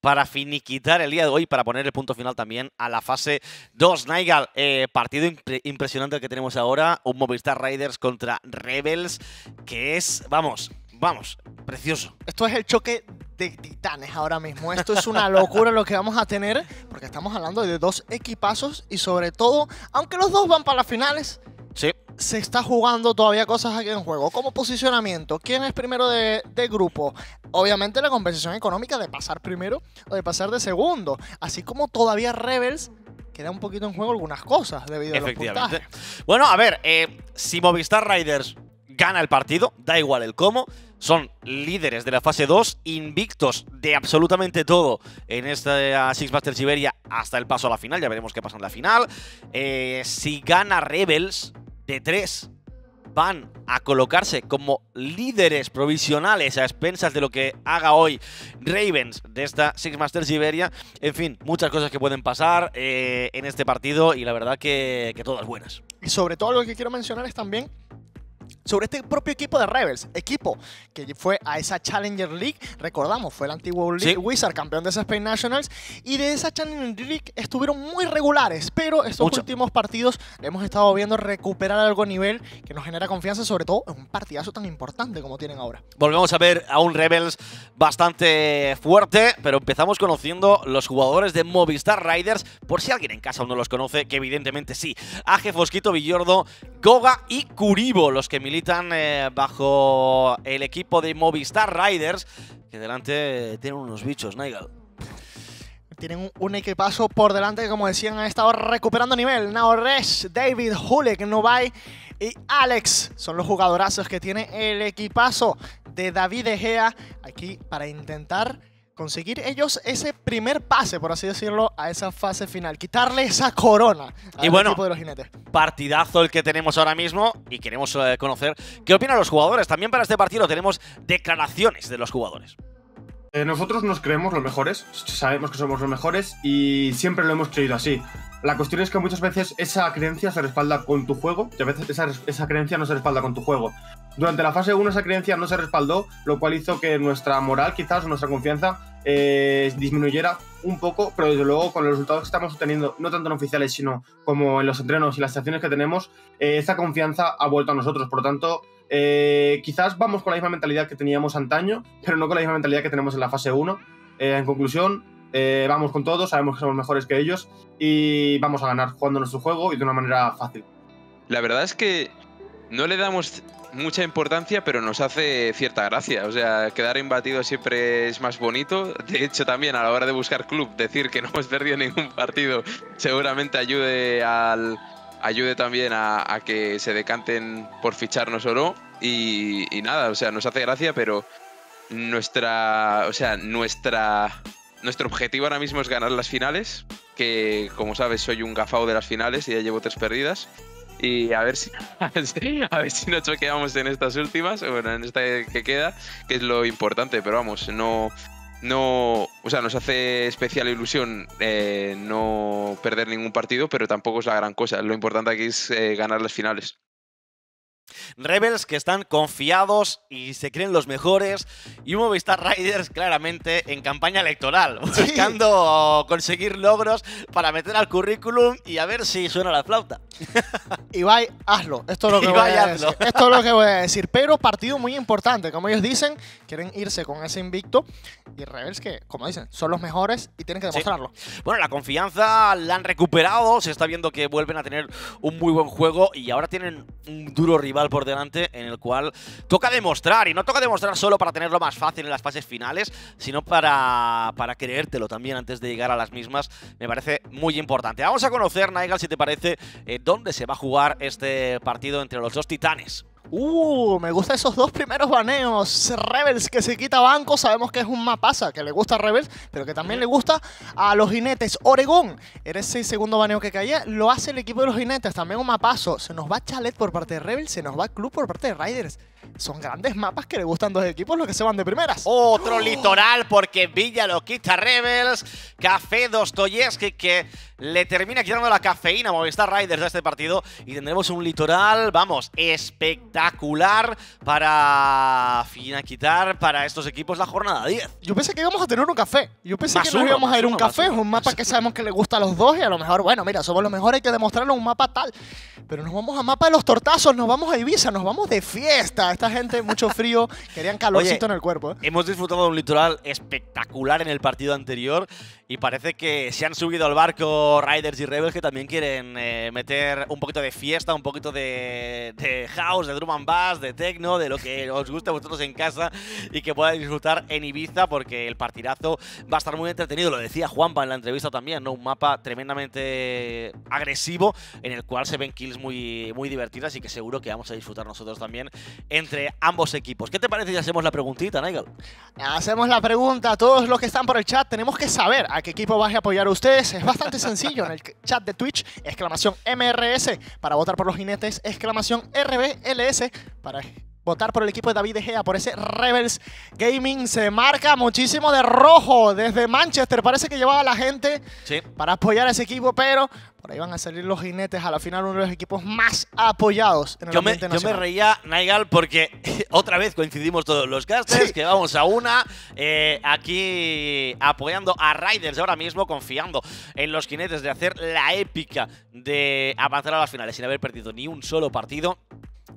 para finiquitar el día de hoy, para poner el punto final también a la fase 2. Nigel, eh, partido impresionante el que tenemos ahora, un Movistar Riders contra Rebels, que es, vamos, vamos, precioso. Esto es el choque de titanes ahora mismo. Esto es una locura lo que vamos a tener, porque estamos hablando de dos equipazos y sobre todo, aunque los dos van para las finales, sí. Se está jugando todavía cosas aquí en juego. Como posicionamiento, ¿quién es primero de, grupo? Obviamente la compensación económica de pasar primero o de pasar de segundo. Así como todavía Rebels queda un poquito en juego algunas cosas debido a los puntajes. Bueno, a ver, eh, si Movistar Riders gana el partido, da igual el cómo. Son líderes de la fase 2, invictos de absolutamente todo en esta Six Masters Siberia hasta el paso a la final. Ya veremos qué pasa en la final. Eh, si gana Rebels de 3, van a colocarse como líderes provisionales a expensas de lo que haga hoy Ravens de esta Six Masters Siberia. En fin, muchas cosas que pueden pasar eh, en este partido y la verdad que, que todas buenas. Y sobre todo lo que quiero mencionar es también sobre este propio equipo de Rebels, equipo que fue a esa Challenger League, recordamos, fue el antiguo Wizard, campeón de esa Spain Nationals, y de esa Challenger League estuvieron muy regulares, pero estos últimos partidos hemos estado viendo recuperar algo nivel que nos genera confianza, sobre todo en un partidazo tan importante como tienen ahora. Volvemos a ver a un Rebels bastante fuerte, pero empezamos conociendo los jugadores de Movistar Riders, por si alguien en casa aún no los conoce, que evidentemente sí. Aje, Fosquito, Villordo, Goga y Curibo, los que militan eh, bajo el equipo de Movistar Riders, que delante tienen unos bichos, Nigel. Tienen un, equipazo por delante que, como decían, ha estado recuperando nivel. Naoresh, David, Hulek, Nubai y Alex son los jugadorazos que tiene el equipazo de David Egea aquí para intentar conseguir ellos ese primer pase, por así decirlo, a esa fase final. Quitarle esa corona al equipo de los jinetes. Partidazo el que tenemos ahora mismo y queremos eh, conocer qué opinan los jugadores. También para este partido tenemos declaraciones de los jugadores. Eh, nosotros nos creemos los mejores, sabemos que somos los mejores y siempre lo hemos creído así. La cuestión es que muchas veces esa creencia se respalda con tu juego y a veces esa, esa creencia no se respalda con tu juego. Durante la fase 1 esa creencia no se respaldó, lo cual hizo que nuestra moral quizás nuestra confianza eh, disminuyera un poco, pero desde luego con los resultados que estamos obteniendo, no tanto en oficiales, sino como en los entrenos y las estaciones que tenemos, eh, esa confianza ha vuelto a nosotros. Por lo tanto, eh, quizás vamos con la misma mentalidad que teníamos antaño, pero no con la misma mentalidad que tenemos en la fase 1. en conclusión, vamos con todo, sabemos que somos mejores que ellos y vamos a ganar jugando nuestro juego y de una manera fácil. La verdad es que no le damos mucha importancia, pero nos hace cierta gracia. O sea, quedar imbatido siempre es más bonito. De hecho, también a la hora de buscar club, decir que no hemos perdido ningún partido seguramente ayude al ayude también a, que se decanten por ficharnos o no. Y, nada, o sea, nos hace gracia, pero nuestra, o sea, nuestra, nuestro objetivo ahora mismo es ganar las finales. Que, como sabes, soy un gafao de las finales y ya llevo tres perdidas y a ver si a ver si no choqueamos en estas últimas, bueno, en esta que queda, que es lo importante, pero vamos, no no, o sea, nos hace especial ilusión eh, no perder ningún partido, pero tampoco es la gran cosa. Lo importante aquí es eh, ganar las finales. Rebels que están confiados y se creen los mejores. Y un Movistar Riders claramente en campaña electoral, buscando conseguir logros para meter al currículum y a ver si suena la flauta. Ibai, hazlo. Esto es lo que voy a decir. Esto es lo que voy a decir. Pero partido muy importante. Como ellos dicen, quieren irse con ese invicto. Y Rebels que, como dicen, son los mejores y tienen que demostrarlo. Bueno, la confianza la han recuperado. Se está viendo que vuelven a tener un muy buen juego y ahora tienen un duro rival por delante en el cual toca demostrar, y no toca demostrar solo para tenerlo más fácil en las fases finales, sino para, para creértelo también antes de llegar a las mismas, me parece muy importante. Vamos a conocer, Nigel, si te parece, eh, dónde se va a jugar este partido entre los dos titanes. Uh, me gustan esos dos primeros baneos. Rebels que se quita banco, sabemos que es un mapasa que le gusta a Rebels, pero que también le gusta a los jinetes. Oregón, era ese segundo baneo que caía, lo hace el equipo de los jinetes, también un mapazo. Se nos va Chalet por parte de Rebels, se nos va Club por parte de Riders. son grandes mapas que le gustan dos equipos los que se van de primeras. Otro litoral porque Villa lo quita Rebels. Café Dostoyevsky que le termina quitando la cafeína a Movistar Riders de este partido. Y tendremos un litoral, vamos, espectacular para quitar para estos equipos la jornada 10. Yo pensé que íbamos a tener un café. Yo pensé Más que nos uno, íbamos a ir a un café. uno, un mapa que sabemos que le gusta a los dos y a lo mejor, bueno, mira, somos los mejores, hay que demostrarlo un mapa tal. Pero nos vamos a mapa de los tortazos, nos vamos a Ibiza, nos vamos de fiesta. Esta gente, mucho frío, querían calorcito Oye, en el cuerpo. ¿eh? Hemos disfrutado de un litoral espectacular en el partido anterior y parece que se han subido al barco Riders y Rebels que también quieren eh, meter un poquito de fiesta, un poquito de, de house, de drum and bass, de techno, de lo que os guste a vosotros en casa y que podáis disfrutar en Ibiza porque el partidazo va a estar muy entretenido. Lo decía Juanpa en la entrevista también, ¿no? Un mapa tremendamente agresivo en el cual se ven kills muy, muy divertidas y que seguro que vamos a disfrutar nosotros también entre ambos equipos. ¿Qué te parece si hacemos la preguntita, Nigel? Hacemos la pregunta a todos los que están por el chat. Tenemos que saber a qué equipo vais a apoyar ustedes. Es bastante sencillo. En el chat de Twitch, exclamación MRS para votar por los jinetes, exclamación RBLS para votar por el equipo de David De Gea, por ese Rebels Gaming. Se marca muchísimo de rojo desde Manchester. Parece que llevaba a la gente Sí. para apoyar a ese equipo, pero por ahí van a salir los jinetes. A la final, uno de los equipos más apoyados en el Yo me, ambiente yo me nacional. reía, Nigel, porque otra vez coincidimos todos los casters, Sí. que vamos a una, eh, aquí apoyando a Riders ahora mismo, confiando en los jinetes de hacer la épica de avanzar a las finales sin haber perdido ni un solo partido.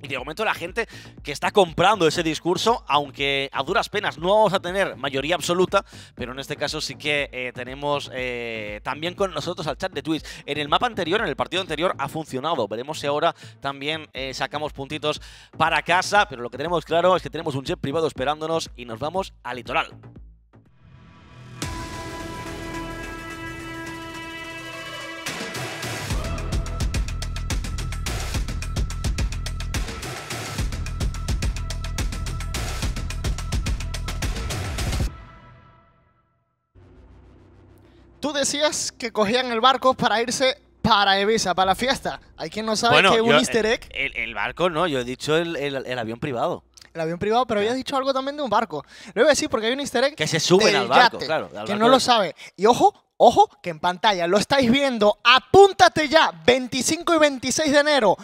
Y de momento la gente que está comprando ese discurso, aunque a duras penas no vamos a tener mayoría absoluta, pero en este caso sí que eh, tenemos eh, también con nosotros al chat de Twitch. En el mapa anterior, en el partido anterior, ha funcionado. Veremos si ahora también eh, sacamos puntitos para casa, pero lo que tenemos claro es que tenemos un jet privado esperándonos y nos vamos al litoral. Tú decías que cogían el barco para irse para Ibiza, para la fiesta. Hay quien no sabe Bueno, que un yo- easter egg, El, el barco no, yo he dicho el, el- el avión privado. el avión privado, pero habías dicho algo también de un barco. Lo iba a decir porque hay un easter egg Que se suben al barco, yate, claro. al que barco no lo sabe. Y ojo, ojo, que en pantalla lo estáis viendo. Apúntate ya, 25 y 26 de enero.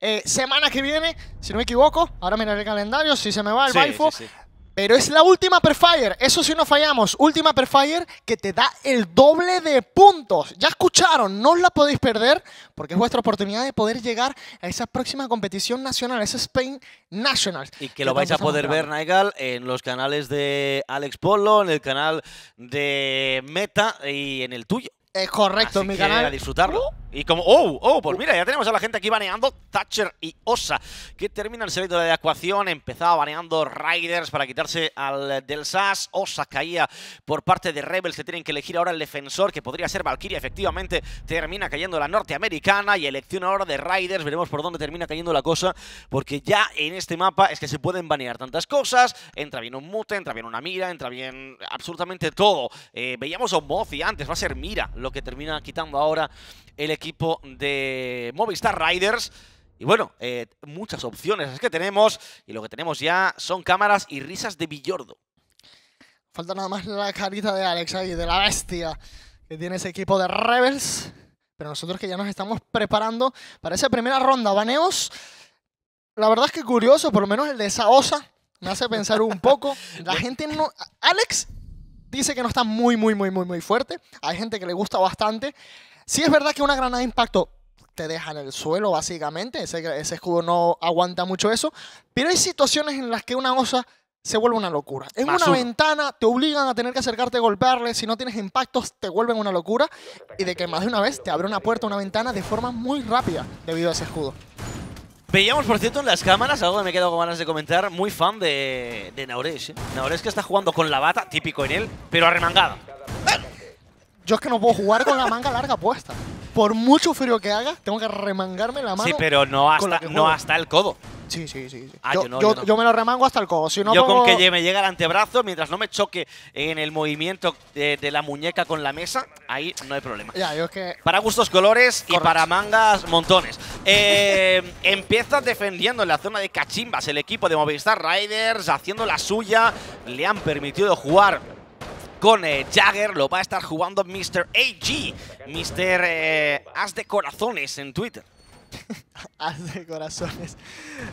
eh, semana que viene, si no me equivoco, ahora miraré el calendario, si se me va el Sí, sí, sí. Pero es la última Perfire, eso sí no fallamos. Última Perfire que te da el doble de puntos. Ya escucharon, no os la podéis perder porque es vuestra oportunidad de poder llegar a esa próxima competición nacional, esa Spain Nationals. Y que lo vais a poder ver. Nigel, en los canales de Alex Polo, en el canal de Meta y en el tuyo. Es correcto, Así mi que canal. a disfrutarlo. Y como, oh, oh, pues mira, ya tenemos a la gente aquí baneando Thatcher y Osa, que termina el servicio de evacuación. Empezaba baneando Riders para quitarse al del SAS. Osa caía por parte de Rebels, que tienen que elegir ahora el defensor, que podría ser Valkyria. Efectivamente, termina cayendo la norteamericana y elección ahora de Riders. Veremos por dónde termina cayendo la cosa, porque ya en este mapa es que se pueden banear tantas cosas. Entra bien un mute, entra bien una mira, entra bien absolutamente todo. Eh, veíamos a un Mozi antes, va a ser mira lo que termina quitando ahora el equipo de Movistar Riders. Y bueno, eh, muchas opciones es que tenemos. Y lo que tenemos ya son cámaras y risas de Villordo. Falta nada más la carita de Alex ahí, de la bestia que tiene ese equipo de Rebels. Pero nosotros que ya nos estamos preparando para esa primera ronda. Baneos, la verdad es que curioso, por lo menos el de esa osa me hace pensar un poco. La gente no... Alex dice que no está muy, muy, muy, muy, muy fuerte. Hay gente que le gusta bastante. Sí es verdad que una granada de impacto te deja en el suelo, básicamente. Ese, ese escudo no aguanta mucho eso. Pero hay situaciones en las que una osa se vuelve una locura. En una ventana te obligan a tener que acercarte a golpearle. Si no tienes impactos, te vuelven una locura. Y de que más de una vez te abre una puerta, una ventana de forma muy rápida debido a ese escudo. Veíamos, por cierto, en las cámaras, algo que me quedo con ganas de comentar, muy fan de, de Naures. ¿eh? Naures que está jugando con la bata, típico en él, pero arremangada. Yo es que no puedo jugar con la manga larga puesta. Por mucho frío que haga, tengo que remangarme la mano. Sí, pero no hasta, no hasta el codo. Sí, sí, sí. sí. Ah, yo, yo no, yo- yo no. yo me lo remango hasta el codo. Si no Yo pongo- con que me llegue al antebrazo, mientras no me choque en el movimiento de, de la muñeca con la mesa, ahí no hay problema. Ya, yo es que... Para gustos colores y para mangas montones. Eh, empieza defendiendo en la zona de cachimbas el equipo de Movistar Riders, haciendo la suya. Le han permitido jugar con eh, Jagger. Lo va a estar jugando Mr. AG, Mr. Eh, As de Corazones en Twitter. Haz de corazones.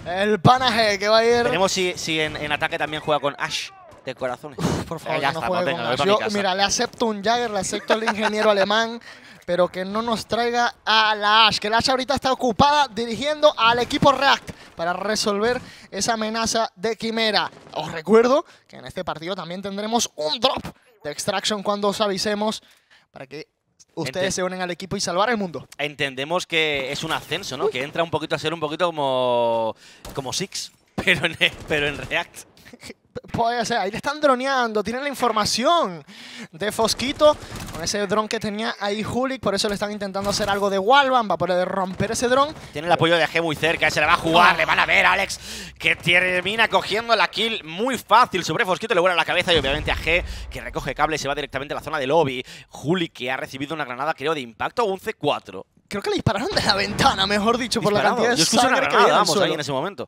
El panaje que va a ir. Veremos si, si en, en ataque también juega con Ash de Corazones. Por favor, Eh, ya que no está, juegue con Yo, mira, le acepto un Jagger, le acepto al ingeniero alemán, pero que no nos traiga a la Ash. Que la Ash ahorita está ocupada dirigiendo al equipo React para resolver esa amenaza de Quimera. Os recuerdo que en este partido también tendremos un drop de Extraction cuando os avisemos para que ustedes Ente- se unen al equipo y salvar el mundo. Entendemos que es un ascenso, ¿no? Que entra un poquito a ser un poquito como, como Six, pero en, pero en React. Puede ser, ahí le están droneando, tienen la información de Fosquito con ese dron que tenía ahí Hulik, por eso le están intentando hacer algo de Walvan, va a poder romper ese dron. Tiene el apoyo de AG muy cerca, se le va a jugar, le van a ver a Alex, que termina cogiendo la kill muy fácil sobre Fosquito, le vuela la cabeza y obviamente AG, que recoge cable y se va directamente a la zona de lobby. Juli, que ha recibido una granada, creo, de impacto, un C4. Creo que le dispararon de la ventana, mejor dicho, por la cantidad de Yo una sangre que granada, el vamos, ahí en ese momento.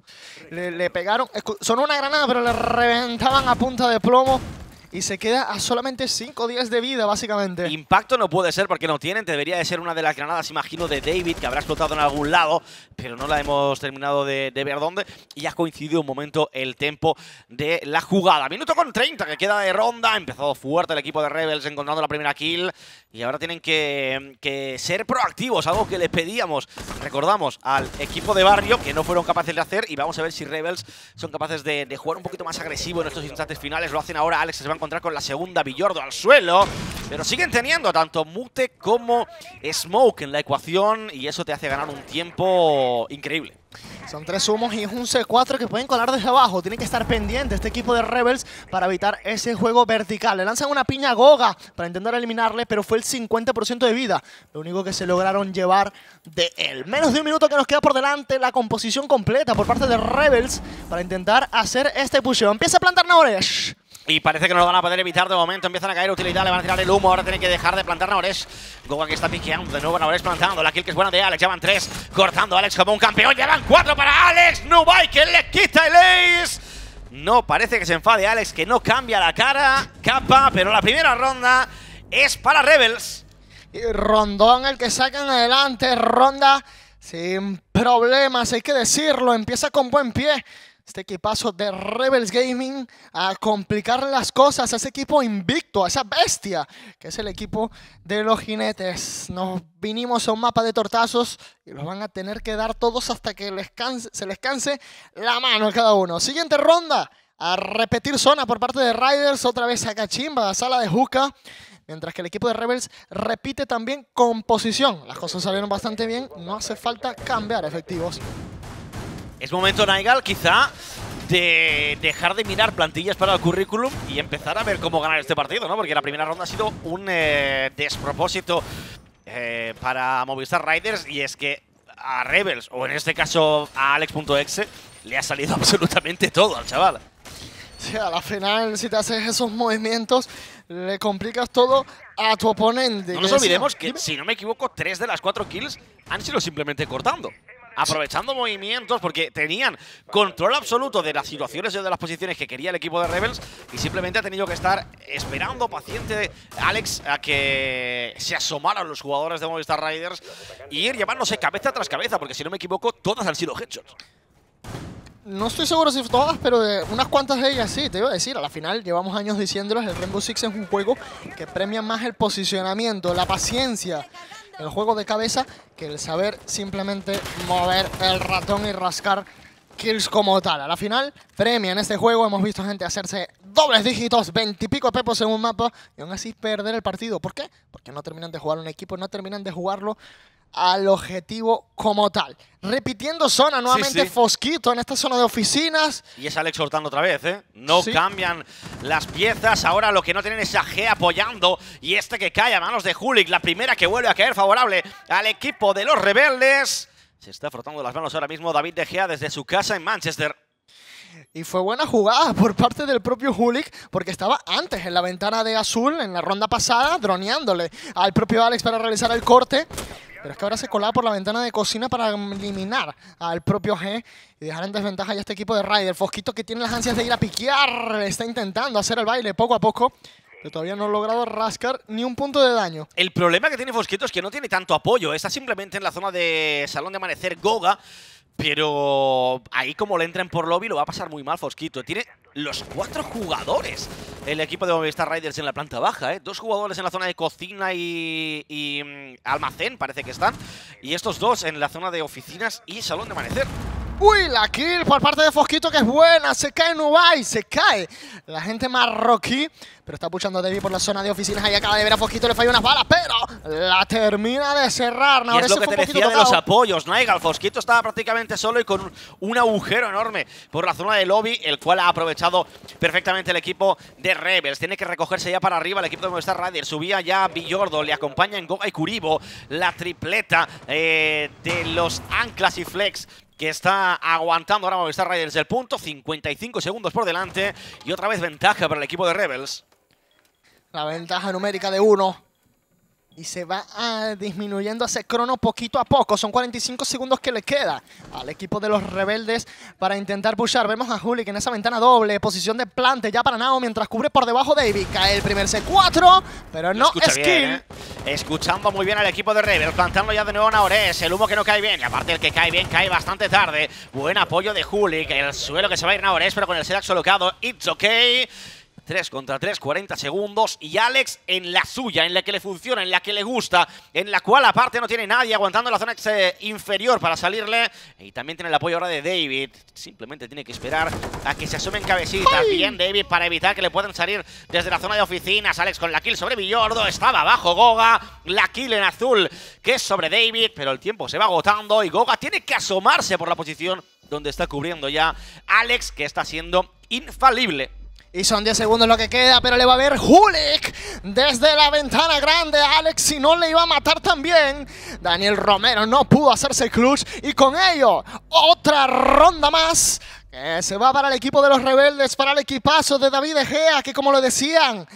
Le, le pegaron, sonó una granada, pero le reventaban a punta de plomo y se queda a solamente 5 días de vida, básicamente. Impacto no puede ser porque no tienen. Debería de ser una de las granadas, imagino, de David, que habrá explotado en algún lado, pero no la hemos terminado de, ver dónde. Y ha coincidido un momento el tempo de la jugada. Minuto con 30 que queda de ronda. Ha empezado fuerte el equipo de Rebels encontrando la primera kill. Y ahora tienen que, que ser proactivos, algo que le pedíamos, recordamos, al equipo de barrio, que no fueron capaces de hacer. Y vamos a ver si Rebels son capaces de, jugar un poquito más agresivo en estos instantes finales. Lo hacen ahora. Alex se va a encontrar con la segunda Villordo al suelo. Pero siguen teniendo tanto Mute como Smoke en la ecuación. Y eso te hace ganar un tiempo increíble. Son tres humos y es un C4 que pueden colar desde abajo. Tiene que estar pendiente este equipo de Rebels para evitar ese juego vertical. Le lanzan una piña Goga para intentar eliminarle, pero fue el 50% de vida. Lo único que se lograron llevar de él. Menos de un minuto que nos queda por delante. La composición completa por parte de Rebels para intentar hacer este pusheo. Empieza a plantar Naoresh. Y parece que no lo van a poder evitar de momento. Empiezan a caer utilidad, le van a tirar el humo. Ahora tiene que dejar de plantar Naores. Goga que está piqueando de nuevo. Naores plantando. La kill que es buena de Alex. Llevan tres. Cortando a Alex como un campeón. Llevan cuatro para Alex. Nubai que le quita el ace. No parece que se enfade Alex, que no cambia la cara. Capa, pero la primera ronda es para Rebels. Y Rondón el que sacan adelante. Ronda sin problemas, hay que decirlo. Empieza con buen pie. Este equipazo de Rebels Gaming a complicar las cosas a ese equipo invicto, a esa bestia que es el equipo de los jinetes. Nos vinimos a un mapa de tortazos y los van a tener que dar todos hasta que se les canse la mano a cada uno. Siguiente ronda. A repetir zona por parte de Riders, otra vez a Cachimba, a sala de Juca. Mientras que el equipo de Rebels repite también composición. Las cosas salieron bastante bien, no hace falta cambiar efectivos. Es momento, Naigal, quizá, de dejar de mirar plantillas para el currículum y empezar a ver cómo ganar este partido, ¿no? Porque la primera ronda ha sido un eh, despropósito eh, para Movistar Riders y es que a Rebels, o en este caso a Alex.exe, le ha salido absolutamente todo al chaval. Sí, a la final, si te haces esos movimientos, le complicas todo a tu oponente. No nos olvidemos que, si no me equivoco, tres de las cuatro kills han sido simplemente cortando. Aprovechando movimientos, porque tenían control absoluto de las situaciones y de las posiciones que quería el equipo de Rebels y simplemente ha tenido que estar esperando paciente Alex a que se asomaran los jugadores de Movistar Riders y ir llevándose cabeza tras cabeza, porque si no me equivoco, todas han sido headshots. No estoy seguro si todas, pero de unas cuantas de ellas sí, te iba a decir. A la final llevamos años diciéndoles, el Rainbow Six es un juego que premia más el posicionamiento, la paciencia, el juego de cabeza, que el saber simplemente mover el ratón y rascar kills como tal. A la final premia en este juego, hemos visto gente hacerse dobles dígitos, veintipico pepos en un mapa y aún así perder el partido. ¿Por qué? Porque no terminan de jugar un equipo, no terminan de jugarlo al objetivo como tal. Repitiendo zona nuevamente sí. Fosquito en esta zona de oficinas. Y es Alex soltando otra vez, ¿eh? No Sí. cambian las piezas. Ahora lo que no tienen es a G apoyando. Y este que cae a manos de Hulik. La primera que vuelve a caer favorable al equipo de los rebeldes. Se está frotando las manos ahora mismo David De Gea desde su casa en Manchester. Y fue buena jugada por parte del propio Hulik, porque estaba antes en la ventana de azul, en la ronda pasada, droneándole al propio Alex para realizar el corte. Pero es que ahora se colaba por la ventana de cocina para eliminar al propio G y dejar en desventaja ya este equipo de Ryder. Fosquito que tiene las ansias de ir a piquear, está intentando hacer el baile poco a poco, pero todavía no ha logrado rascar ni un punto de daño. El problema que tiene Fosquito es que no tiene tanto apoyo. Está simplemente en la zona de Salón de Amanecer Goga. Pero ahí como le entren por lobby lo va a pasar muy mal Fosquito. Tiene los cuatro jugadores el equipo de Movistar Riders en la planta baja. ¿eh? Dos jugadores en la zona de cocina y, y, mm, almacén, parece que están. Y estos dos en la zona de oficinas y salón de amanecer. Uy, la kill por parte de Fosquito que es buena. Se cae Nubai, se cae la gente marroquí. Pero está puchando a David por la zona de oficinas. Ahí acaba de ver a Fosquito, le falla unas balas, pero la termina de cerrar. Y Ahora es lo que te decía de los apoyos, Nigel. Fosquito estaba prácticamente solo y con un, agujero enorme por la zona de lobby, el cual ha aprovechado perfectamente el equipo de Rebels. Tiene que recogerse ya para arriba el equipo de Movistar Riders. Subía ya Villordo, le acompaña en Goga y Kuribo, la tripleta eh, de los Anclas y Flex que está aguantando ahora Movistar Riders el punto, 55 segundos por delante y otra vez ventaja para el equipo de Rebels. La ventaja numérica de uno. Y se va ah, disminuyendo ese crono poquito a poco. Son 45 segundos que le queda al equipo de los rebeldes para intentar pushar. Vemos a Juli que en esa ventana doble, posición de plante ya para Nao mientras cubre por debajo David. Cae el primer C4, pero no Escucha bien. ¿eh? Escuchando muy bien al equipo de Rebels, plantando ya de nuevo a Naores. El humo que no cae bien, y aparte el que cae bien cae bastante tarde. Buen apoyo de Juli, que el suelo que se va a ir Naores, pero con el Sedax colocado. It's okay. 3 contra 3, 40 segundos. Y Alex en la suya, en la que le funciona, en la que le gusta, en la cual aparte no tiene nadie aguantando la zona eh, inferior para salirle. Y también tiene el apoyo ahora de David. Simplemente tiene que esperar a que se asomen cabecitas. Bien, David, para evitar que le puedan salir desde la zona de oficinas. Alex con la kill sobre Villordo. Estaba abajo Goga. La kill en azul, que es sobre David. Pero el tiempo se va agotando y Goga tiene que asomarse por la posición donde está cubriendo ya Alex, que está siendo infalible. Y son 10 segundos lo que queda, pero le va a ver Hulik desde la ventana grande. Alex, si no le iba a matar también. Daniel Romero no pudo hacerse el clutch. Y con ello, otra ronda más se va para el equipo de los rebeldes, para el equipazo de David Egea, que como lo decían,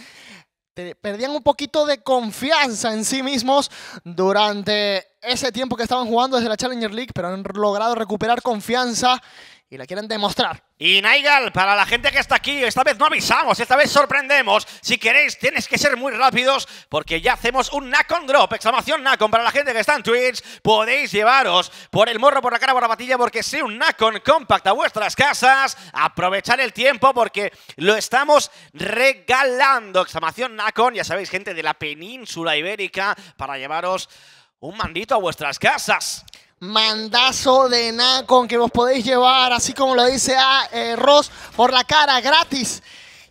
perdían un poquito de confianza en sí mismos durante ese tiempo que estaban jugando desde la Challenger League, pero han logrado recuperar confianza y la quieren demostrar. Y Nigel, para la gente que está aquí, esta vez no avisamos, esta vez sorprendemos. Si queréis, tienes que ser muy rápidos porque ya hacemos un Nacon Drop. Exclamación Nacon para la gente que está en Twitch. Podéis llevaros por el morro, por la cara, por la patilla, porque sí, un Nacon Compact a vuestras casas. Aprovechar el tiempo porque lo estamos regalando. Exclamación Nacon, ya sabéis, gente de la península ibérica, para llevaros un mandito a vuestras casas. Mandazo de Nacon que os podéis llevar, así como lo dice a, eh, Ross, por la cara, gratis.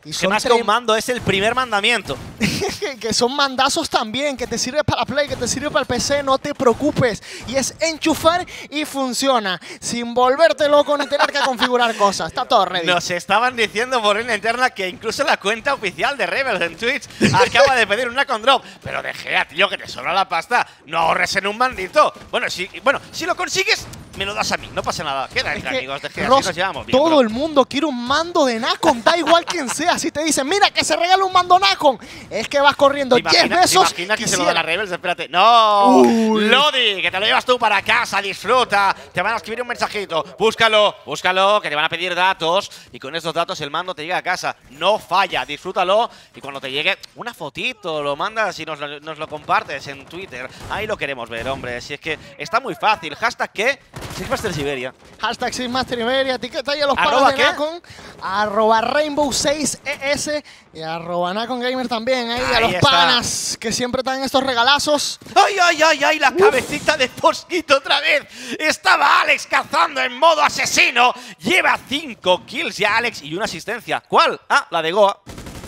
Y Que más tre- con mando es el primer mandamiento. que son mandazos también, que te sirve para Play, que te sirve para el PC, no te preocupes. Y es enchufar y funciona, sin volverte loco ni tener que configurar cosas. Está todo ready. Nos estaban diciendo por una interna que incluso la cuenta oficial de Rebels en Twitch acaba de pedir una con drop. Pero dejé tío, que te sobra la pasta. No ahorres en un bandito. Bueno, si, bueno, si lo consigues, me lo das a mí. No pasa nada. Queda entre que, amigos. Así Ross, nos llevamos bien, todo bro. el mundo quiere un mando de Nacon, da igual quien sea. Si te dicen, mira que se regala un mando Nacon, es que vas corriendo ¿Te 10 imaginas, besos. ¿te imaginas que se lo da la Rebels? Espérate. ¡No! Uy. Lodi, que te lo llevas tú para casa, disfruta. Te van a escribir un mensajito. Búscalo, búscalo, que te van a pedir datos. Y con estos datos el mando te llega a casa. No falla, disfrútalo. Y cuando te llegue una fotito, lo mandas y nos lo, nos lo compartes en Twitter. Ahí lo queremos ver, hombre. Si es que está muy fácil. Hashtag qué? Sixmaster Siberia. Hashtag Sixmaster Iberia, etiqueta ahí a los ¿Arroba paros de? Nacon, arroba Rainbow6ES y arroba Nacon Gamer también, ahí, a los está. panas que siempre traen estos regalazos. ¡Ay, ay, ay, ay! La cabecita de Fosquito otra vez. Estaba Alex cazando en modo asesino. Lleva 5 kills ya Alex y una asistencia. ¿Cuál? Ah, la de Goa.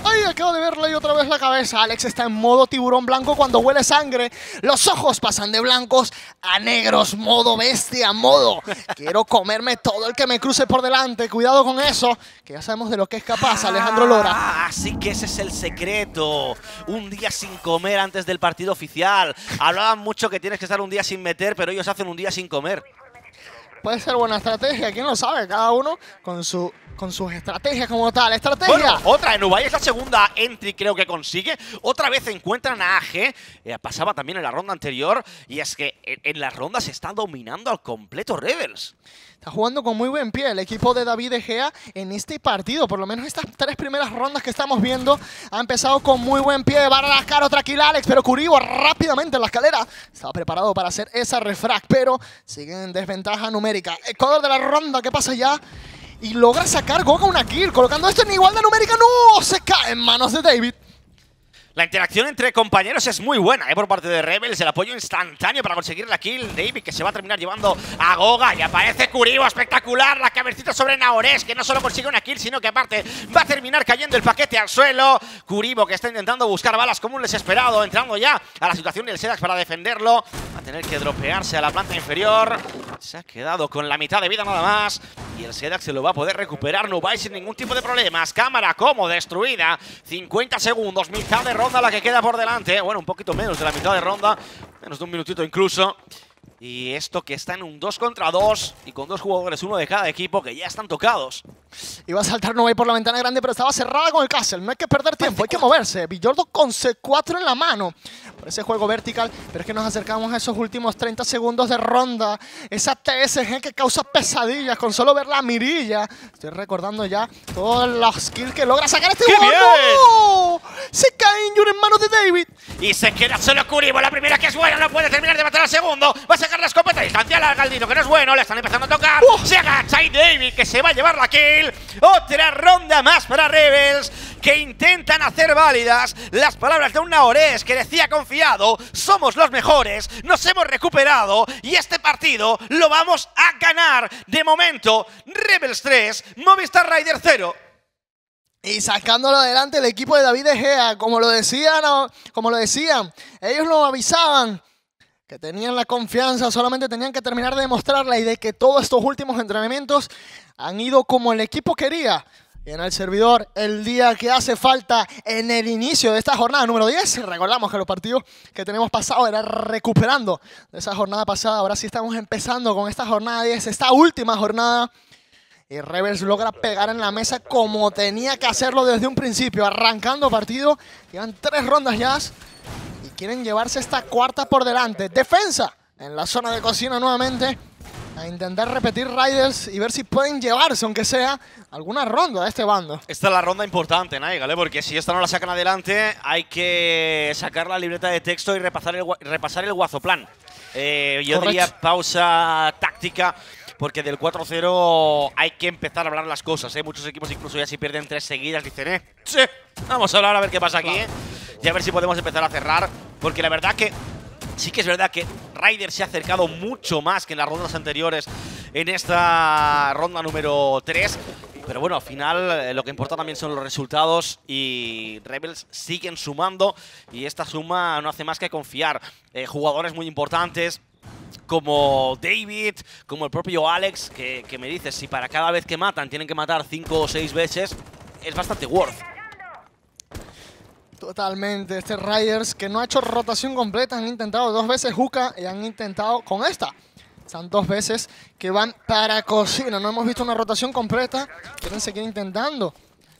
Ay, acabo de verle otra vez la cabeza. Alex está en modo tiburón blanco cuando huele sangre. Los ojos pasan de blancos a negros, modo bestia, modo. Quiero comerme todo el que me cruce por delante. Cuidado con eso, que ya sabemos de lo que es capaz Alejandro Lora. Ah, así que ese es el secreto. Un día sin comer antes del partido oficial. Hablaban mucho que tienes que estar un día sin meter, pero ellos hacen un día sin comer. Puede ser buena estrategia, quién lo sabe, cada uno con su con sus estrategias como tal. ¡Estrategia! Bueno, otra en Nubai es la segunda entry creo que consigue. Otra vez encuentran a AG. Eh, pasaba también en la ronda anterior. Y es que en, en las rondas se está dominando al completo Rebels. Está jugando con muy buen pie el equipo de David De Gea en este partido. Por lo menos estas tres primeras rondas que estamos viendo ha empezado con muy buen pie. Va a rascar otra kill Alex, pero Curibo rápidamente en la escalera. Estaba preparado para hacer esa refrag, pero sigue en desventaja numérica. Ecuador de la ronda, ¿qué pasa ya? Y logra sacar Goga una kill, colocando esto en igual de numérica. ¡No! Se cae en manos de David. La interacción entre compañeros es muy buena ¿eh? por parte de Rebels. El apoyo instantáneo para conseguir la kill. David que se va a terminar llevando a Goga. Y aparece Kuribo, espectacular. La cabecita sobre Naores, que no solo consigue una kill, sino que aparte va a terminar cayendo el paquete al suelo. Kuribo que está intentando buscar balas como un desesperado. Entrando ya a la situación del Sedax para defenderlo. Va a tener que dropearse a la planta inferior. Se ha quedado con la mitad de vida nada más. Y el Sedax se lo va a poder recuperar. No va sin ningún tipo de problemas. Cámara como destruida. 50 segundos, mitad de ronda la que queda por delante. Bueno, un poquito menos de la mitad de ronda. Menos de un minutito incluso. Y esto que está en un 2 contra 2 y con dos jugadores, uno de cada equipo, que ya están tocados. Iba a saltar Novay por la ventana grande, pero estaba cerrada con el Castle. No hay que perder tiempo, hay que moverse. Villordo con C4 en la mano. Por ese juego vertical, pero es que nos acercamos a esos últimos 30 segundos de ronda. Esa TSG que causa pesadillas con solo ver la mirilla. Estoy recordando ya todos los kills que logra sacar este ¡Qué jugador. bien! ¡No! Se cae Injure en manos de David. Y se queda solo Kuribo. La primera que es buena, no puede terminar de matar al segundo. Va a sacar la escopeta a distancia larga al Dino, que no es bueno. Le están empezando a tocar. ¡Oh! Se agacha y David, que se va a llevar la kill. Otra ronda más para Rebels, que intentan hacer válidas las palabras de un Naores que decía confiado: somos los mejores, nos hemos recuperado y este partido lo vamos a ganar. De momento, Rebels 3, Movistar Rider 0. Y sacándolo adelante el equipo de David De Gea, como lo decían, como lo decían, ellos lo avisaban que tenían la confianza, solamente tenían que terminar de demostrarla y de que todos estos últimos entrenamientos han ido como el equipo quería. En el servidor, el día que hace falta en el inicio de esta jornada número 10, recordamos que los partidos que tenemos pasado era recuperando de esa jornada pasada, ahora sí estamos empezando con esta jornada 10, esta última jornada. Y Rebels logra pegar en la mesa como tenía que hacerlo desde un principio, arrancando partido. Llevan tres rondas ya y quieren llevarse esta cuarta por delante. Defensa en la zona de cocina nuevamente. A intentar repetir Riders y ver si pueden llevarse, aunque sea, alguna ronda de este bando. Esta es la ronda importante, Nigel, ¿eh? porque si esta no la sacan adelante, hay que sacar la libreta de texto y repasar el, repasar el guazoplan. Eh, yo Correcto. diría pausa táctica, porque del 4-0 hay que empezar a hablar las cosas. ¿eh? Muchos equipos, incluso ya si pierden tres seguidas, dicen, eh, sí, vamos a hablar a ver qué pasa aquí. ¿eh? Y a ver si podemos empezar a cerrar, porque la verdad que Sí que es verdad que Ryder se ha acercado mucho más que en las rondas anteriores en esta ronda número 3. Pero bueno, al final eh, lo que importa también son los resultados y Rebels siguen sumando y esta suma no hace más que confiar. Eh, jugadores muy importantes como David, como el propio Alex, que, me dice si para cada vez que matan tienen que matar 5 o 6 veces, es bastante worth. Totalmente. Este Riders que no ha hecho rotación completa. Han intentado dos veces Juca y han intentado con esta. Son dos veces que van para cocina. No hemos visto una rotación completa. Quieren seguir intentando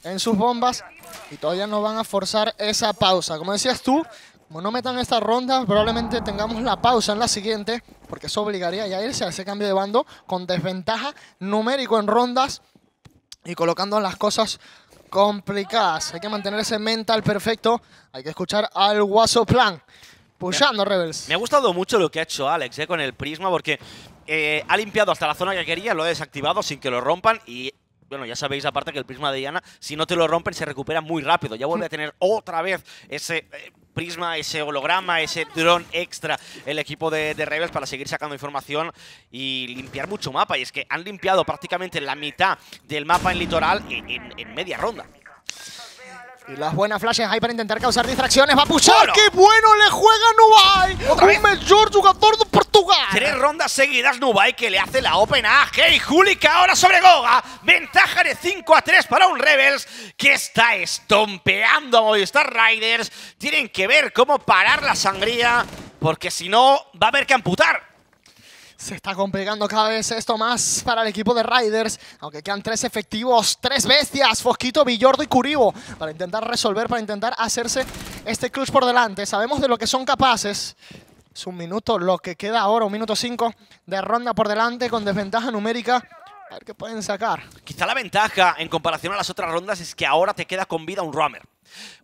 en sus bombas y todavía no van a forzar esa pausa. Como decías tú, como no metan esta ronda, probablemente tengamos la pausa en la siguiente, porque eso obligaría ya a irse a ese cambio de bando con desventaja numérico en rondas y colocando las cosas complicadas. Hay que mantener ese mental perfecto. Hay que escuchar al Guaso Plan. Pushando Rebels. Me ha gustado mucho lo que ha hecho Alex eh, con el prisma porque eh, ha limpiado hasta la zona que quería, lo ha desactivado sin que lo rompan y bueno, ya sabéis aparte que el prisma de Diana, si no te lo rompen, se recupera muy rápido. Ya vuelve a tener otra vez ese eh, prisma, ese holograma, ese dron extra el equipo de, Rebels para seguir sacando información y limpiar mucho mapa. Y es que han limpiado prácticamente la mitad del mapa en litoral en media ronda. Y las buenas flashes hay para intentar causar distracciones. Va a pushar. Bueno. ¡Qué bueno le juega Nubai! Vez. Un mejor jugador de Portugal. Tres rondas seguidas Nubai que le hace la Open a Hey Julika ahora sobre Goga. Ventaja de 5 a 3 para un Rebels que está estompeando a Movistar Riders. Tienen que ver cómo parar la sangría porque si no va a haber que amputar. Se está complicando cada vez esto más para el equipo de Riders, aunque quedan tres efectivos, tres bestias, Fosquito, Villordo y Curibo, para intentar resolver, para intentar hacerse este clutch por delante. Sabemos de lo que son capaces. Es un minuto, lo que queda ahora, un minuto cinco de ronda por delante con desventaja numérica. A ver qué pueden sacar. Quizá la ventaja en comparación a las otras rondas es que ahora te queda con vida un roamer.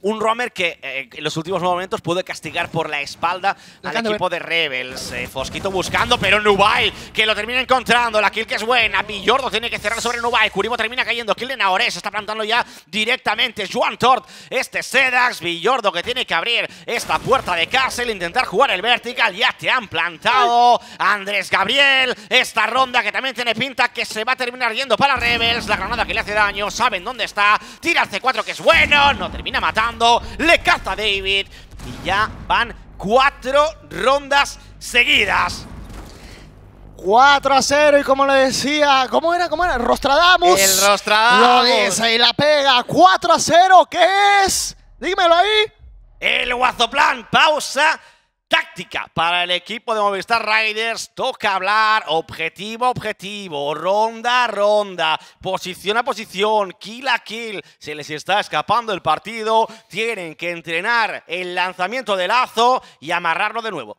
Un roamer que eh, en los últimos momentos puede castigar por la espalda al equipo de Rebels. Eh, Fosquito buscando, pero Nubai, que lo termina encontrando. La kill que es buena. Villordo tiene que cerrar sobre Nubai. Curibo termina cayendo. Kill de Naores. Está plantando ya directamente. Juan Tort. Este Sedax. Villordo que tiene que abrir esta puerta de Castle. Intentar jugar el vertical. Ya te han plantado. Andrés Gabriel. Esta ronda que también tiene pinta que se va a terminar yendo para Rebels. La granada que le hace daño. Saben dónde está. Tira el C4 que es bueno. No termina matando. Le caza a David. Y ya van cuatro rondas seguidas. 4 a 0 y como le decía, ¿cómo era? ¿Cómo era? Rostradamus. El Rostradamus. Lo dice y la pega. 4 a 0, ¿qué es? Dímelo ahí. El Guazoplan, pausa táctica para el equipo de Movistar Riders. Toca hablar objetivo a objetivo, ronda a ronda, posición a posición, kill a kill. Se les está escapando el partido. Tienen que entrenar el lanzamiento de lazo y amarrarlo de nuevo.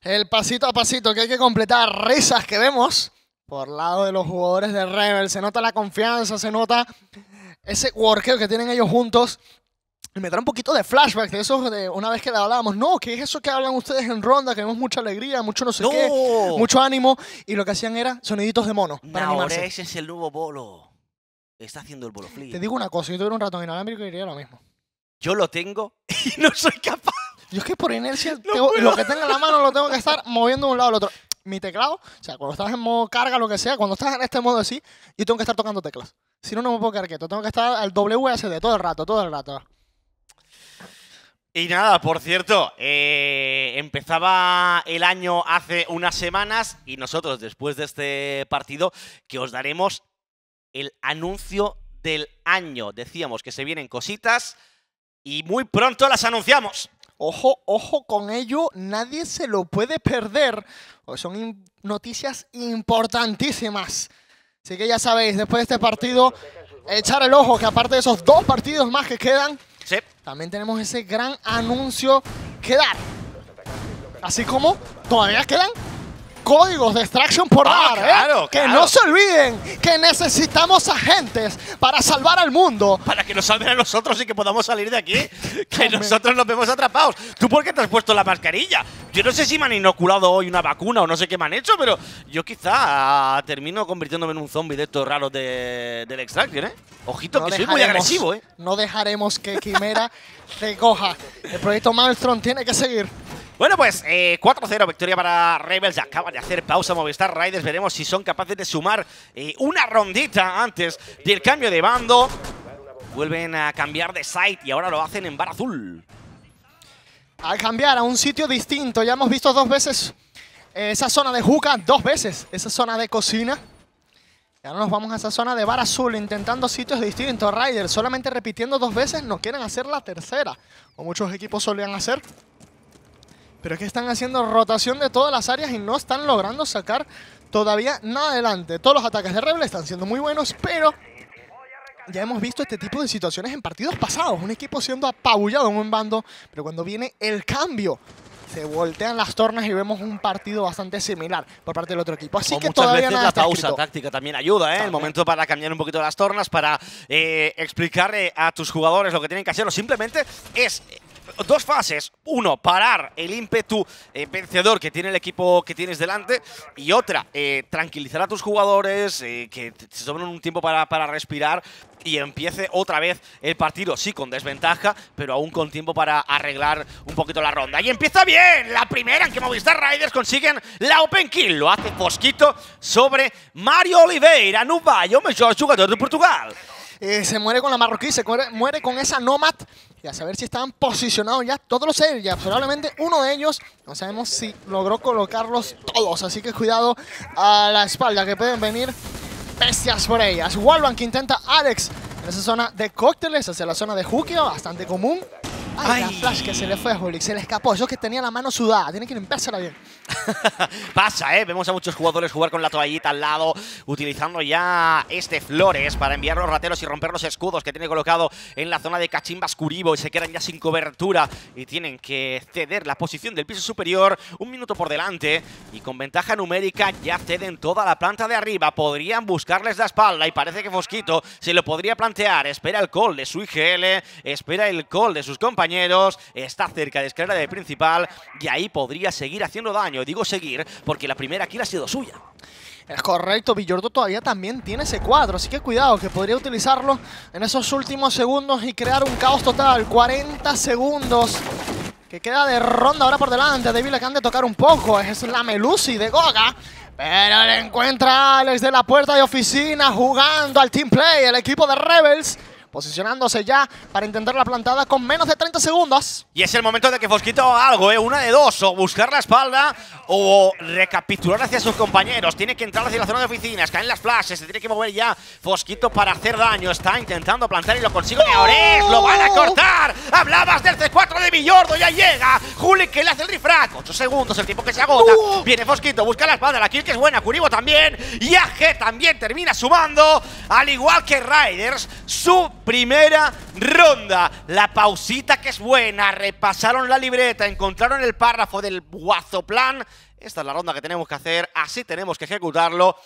El pasito a pasito que hay que completar. Risas que vemos por lado de los jugadores de Rebel. Se nota la confianza, se nota ese workeo que tienen ellos juntos. Y me trae un poquito de flashback de eso de una vez que le hablábamos. No, ¿qué es eso que hablan ustedes en ronda? Que vemos mucha alegría, mucho no sé ¡No! qué, mucho ánimo. Y lo que hacían era soniditos de mono para animarse. Naores es el nuevo bolo. Está haciendo el bolo flip. Te digo una cosa, yo tuviera un ratón inalámbrico y diría lo mismo. Yo lo tengo y no soy capaz. Yo es que por inercia tengo- lo que tenga en la mano lo tengo que estar moviendo de un lado al otro. Mi teclado, o sea, cuando estás en modo carga, lo que sea, cuando estás en este modo así, yo tengo que estar tocando teclas. Si no, no me puedo quedar quieto. Tengo que estar al WSD todo el rato, todo el rato. Y nada, por cierto, eh, empezaba el año hace unas semanas y nosotros después de este partido que os daremos el anuncio del año. Decíamos que se vienen cositas y muy pronto las anunciamos. Ojo, ojo con ello, nadie se lo puede perder. son noticias importantísimas. Así que ya sabéis, después de este partido, echar el ojo que aparte de esos dos partidos más que quedan, También tenemos ese gran anuncio que dar. Así como todavía quedan códigos de extraction por Ah, dar. ¿eh? claro, Que claro. no se olviden que necesitamos agentes para salvar al mundo. Para que nos salven a nosotros y que podamos salir de aquí. Que nosotros nos vemos atrapados. ¿Tú por qué te has puesto la mascarilla? Yo no sé si me han inoculado hoy una vacuna o no sé qué me han hecho, pero yo quizá termino convirtiéndome en un zombie de estos raros de, del Extraction, ¿eh? Ojito, No que soy muy agresivo, ¿eh? No dejaremos que Quimera te coja. El proyecto Maelstrom tiene que seguir. Bueno, pues eh, 4-0, victoria para Rebels. Acaban de hacer pausa Movistar Riders. Veremos si son capaces de sumar eh, una rondita antes del cambio de bando. Vuelven a cambiar de site y ahora lo hacen en bar azul. Al cambiar a un sitio distinto, ya hemos visto dos veces eh, esa zona de juca, dos veces esa zona de cocina. Y ahora nos vamos a esa zona de bar azul, intentando sitios distintos. Riders solamente repitiendo dos veces, no quieren hacer la tercera, como muchos equipos solían hacer. Pero es que están haciendo rotación de todas las áreas y no están logrando sacar todavía nada adelante. Todos los ataques de Rebel están siendo muy buenos, pero ya hemos visto este tipo de situaciones en partidos pasados. Un equipo siendo apabullado en un bando, pero cuando viene el cambio, se voltean las tornas y vemos un partido bastante similar por parte del otro equipo. Así o que muchas todavía veces nada la pausa escrito. táctica también ayuda, ¿eh? El momento para cambiar un poquito las tornas, para eh, explicarle a tus jugadores lo que tienen que hacer. O simplemente es dos fases. Uno, parar el ímpetu eh, vencedor que tiene el equipo que tienes delante. Y otra, eh, tranquilizar a tus jugadores, eh, que se tomen un tiempo para, para respirar y empiece otra vez el partido, sí, con desventaja, pero aún con tiempo para arreglar un poquito la ronda. Y empieza bien, la primera en que Movistar Riders consiguen la Open Kill. Lo hace Fosquito sobre Mario Oliveira, Nubayo, mejor jugador de Portugal. Eh, se muere con la marroquí, se muere, muere con esa Nomad. Y a saber si están posicionados ya todos los ya Probablemente uno de ellos, no sabemos si logró colocarlos todos. Así que cuidado a la espalda, que pueden venir bestias por ellas. Wallbang que intenta Alex en esa zona de cócteles, hacia la zona de Jukia, bastante común. Ay, la flash que se le fue a se le escapó. Eso que tenía la mano sudada, tiene que limpiársela bien. Pasa, ¿eh? Vemos a muchos jugadores jugar con la toallita al lado, utilizando ya este Flores para enviar los rateros y romper los escudos que tiene colocado en la zona de Cachimbas Curibo y se quedan ya sin cobertura y tienen que ceder la posición del piso superior, un minuto por delante y con ventaja numérica ya ceden toda la planta de arriba. Podrían buscarles la espalda y parece que Fosquito se lo podría plantear. Espera el call de su IGL, espera el call de sus compañeros, está cerca de escalera de principal y ahí podría seguir haciendo daño. Digo seguir porque la primera kill ha sido suya. Es correcto, Villordo todavía también tiene ese cuadro, así que cuidado, que podría utilizarlo en esos últimos segundos y crear un caos total. 40 segundos que queda de ronda ahora por delante. David le acaban de tocar un poco, es la Melusi de Goga. Pero le encuentra Alex de la puerta de oficina jugando al team play, el equipo de Rebels. Posicionándose ya para intentar la plantada con menos de 30 segundos. Y es el momento de que Fosquito haga algo, ¿eh? Una de dos, o buscar la espalda o recapitular hacia sus compañeros. Tiene que entrar hacia la zona de oficinas, caen las flashes, se tiene que mover ya Fosquito para hacer daño. Está intentando plantar y lo consigue Neores, lo van a cortar. Hablabas del C4 de Villordo, ya llega. Juli que le hace el refrag. 8 segundos, el tiempo que se agota. Viene Fosquito, busca la espalda, la kill que es buena, Curibo también. Y AG también termina sumando, al igual que Riders, su primera ronda. La pausita que es buena, repasaron la libreta, encontraron el párrafo del Guazoplan. Esta es la ronda que tenemos que hacer, así tenemos que ejecutarlo.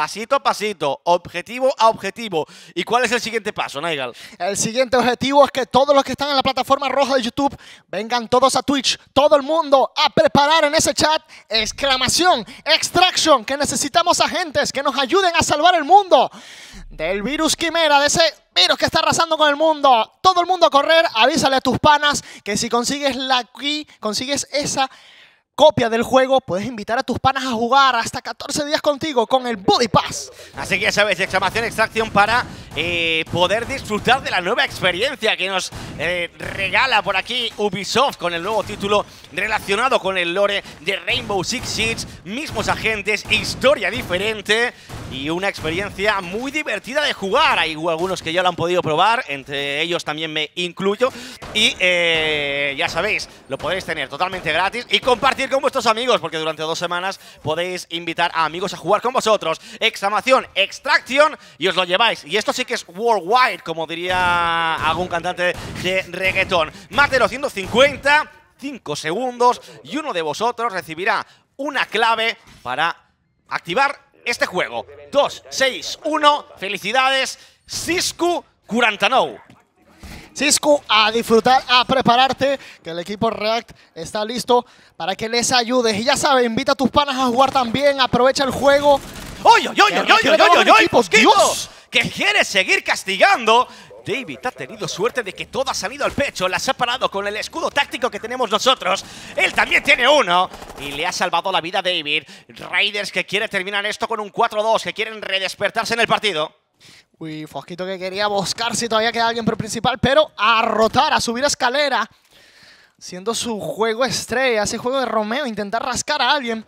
Pasito a pasito, objetivo a objetivo. ¿Y cuál es el siguiente paso, Nigel? El siguiente objetivo es que todos los que están en la plataforma roja de YouTube vengan todos a Twitch, todo el mundo a preparar en ese chat exclamación, extraction, que necesitamos agentes que nos ayuden a salvar el mundo del virus quimera, de ese virus que está arrasando con el mundo. Todo el mundo a correr, avísale a tus panas que si consigues la key, consigues esa copia del juego, puedes invitar a tus panas a jugar hasta 14 días contigo con el Body Pass. Así que ya sabes, exclamación extracción para eh, poder disfrutar de la nueva experiencia que nos eh, regala por aquí Ubisoft con el nuevo título relacionado con el lore de Rainbow Six Siege, mismos agentes, historia diferente y una experiencia muy divertida de jugar. Hay algunos que ya lo han podido probar, entre ellos también me incluyo. Y eh, ya sabéis, lo podéis tener totalmente gratis y compartir con vuestros amigos, porque durante dos semanas podéis invitar a amigos a jugar con vosotros. Exclamación, extraction, y os lo lleváis. Y esto sí que es worldwide, como diría algún cantante de reggaetón. Más de los 150, 5 segundos, y uno de vosotros recibirá una clave para activar este juego. 2, 6, 1, felicidades, Sisku Kurantanou. Cisco, a disfrutar, a prepararte, que el equipo React está listo para que les ayudes. Y ya sabes, invita a tus panas a jugar también, apeprovecha el juego. ¡Oy, oy, oy, oy, oy, oy, oy! Dios. Que quiere seguir castigando. David ha tenido suerte de que todo ha salido al pecho, las ha parado con el escudo táctico que tenemos nosotros. Él también tiene uno y le ha salvado la vida a David. Raiders que quiere terminar esto con un 4-2, que quieren redespertarse en el partido. Uy, Fosquito que quería buscar si todavía queda alguien por principal, pero a rotar, a subir escalera. Siendo su juego estrella, ese juego de Romeo, intentar rascar a alguien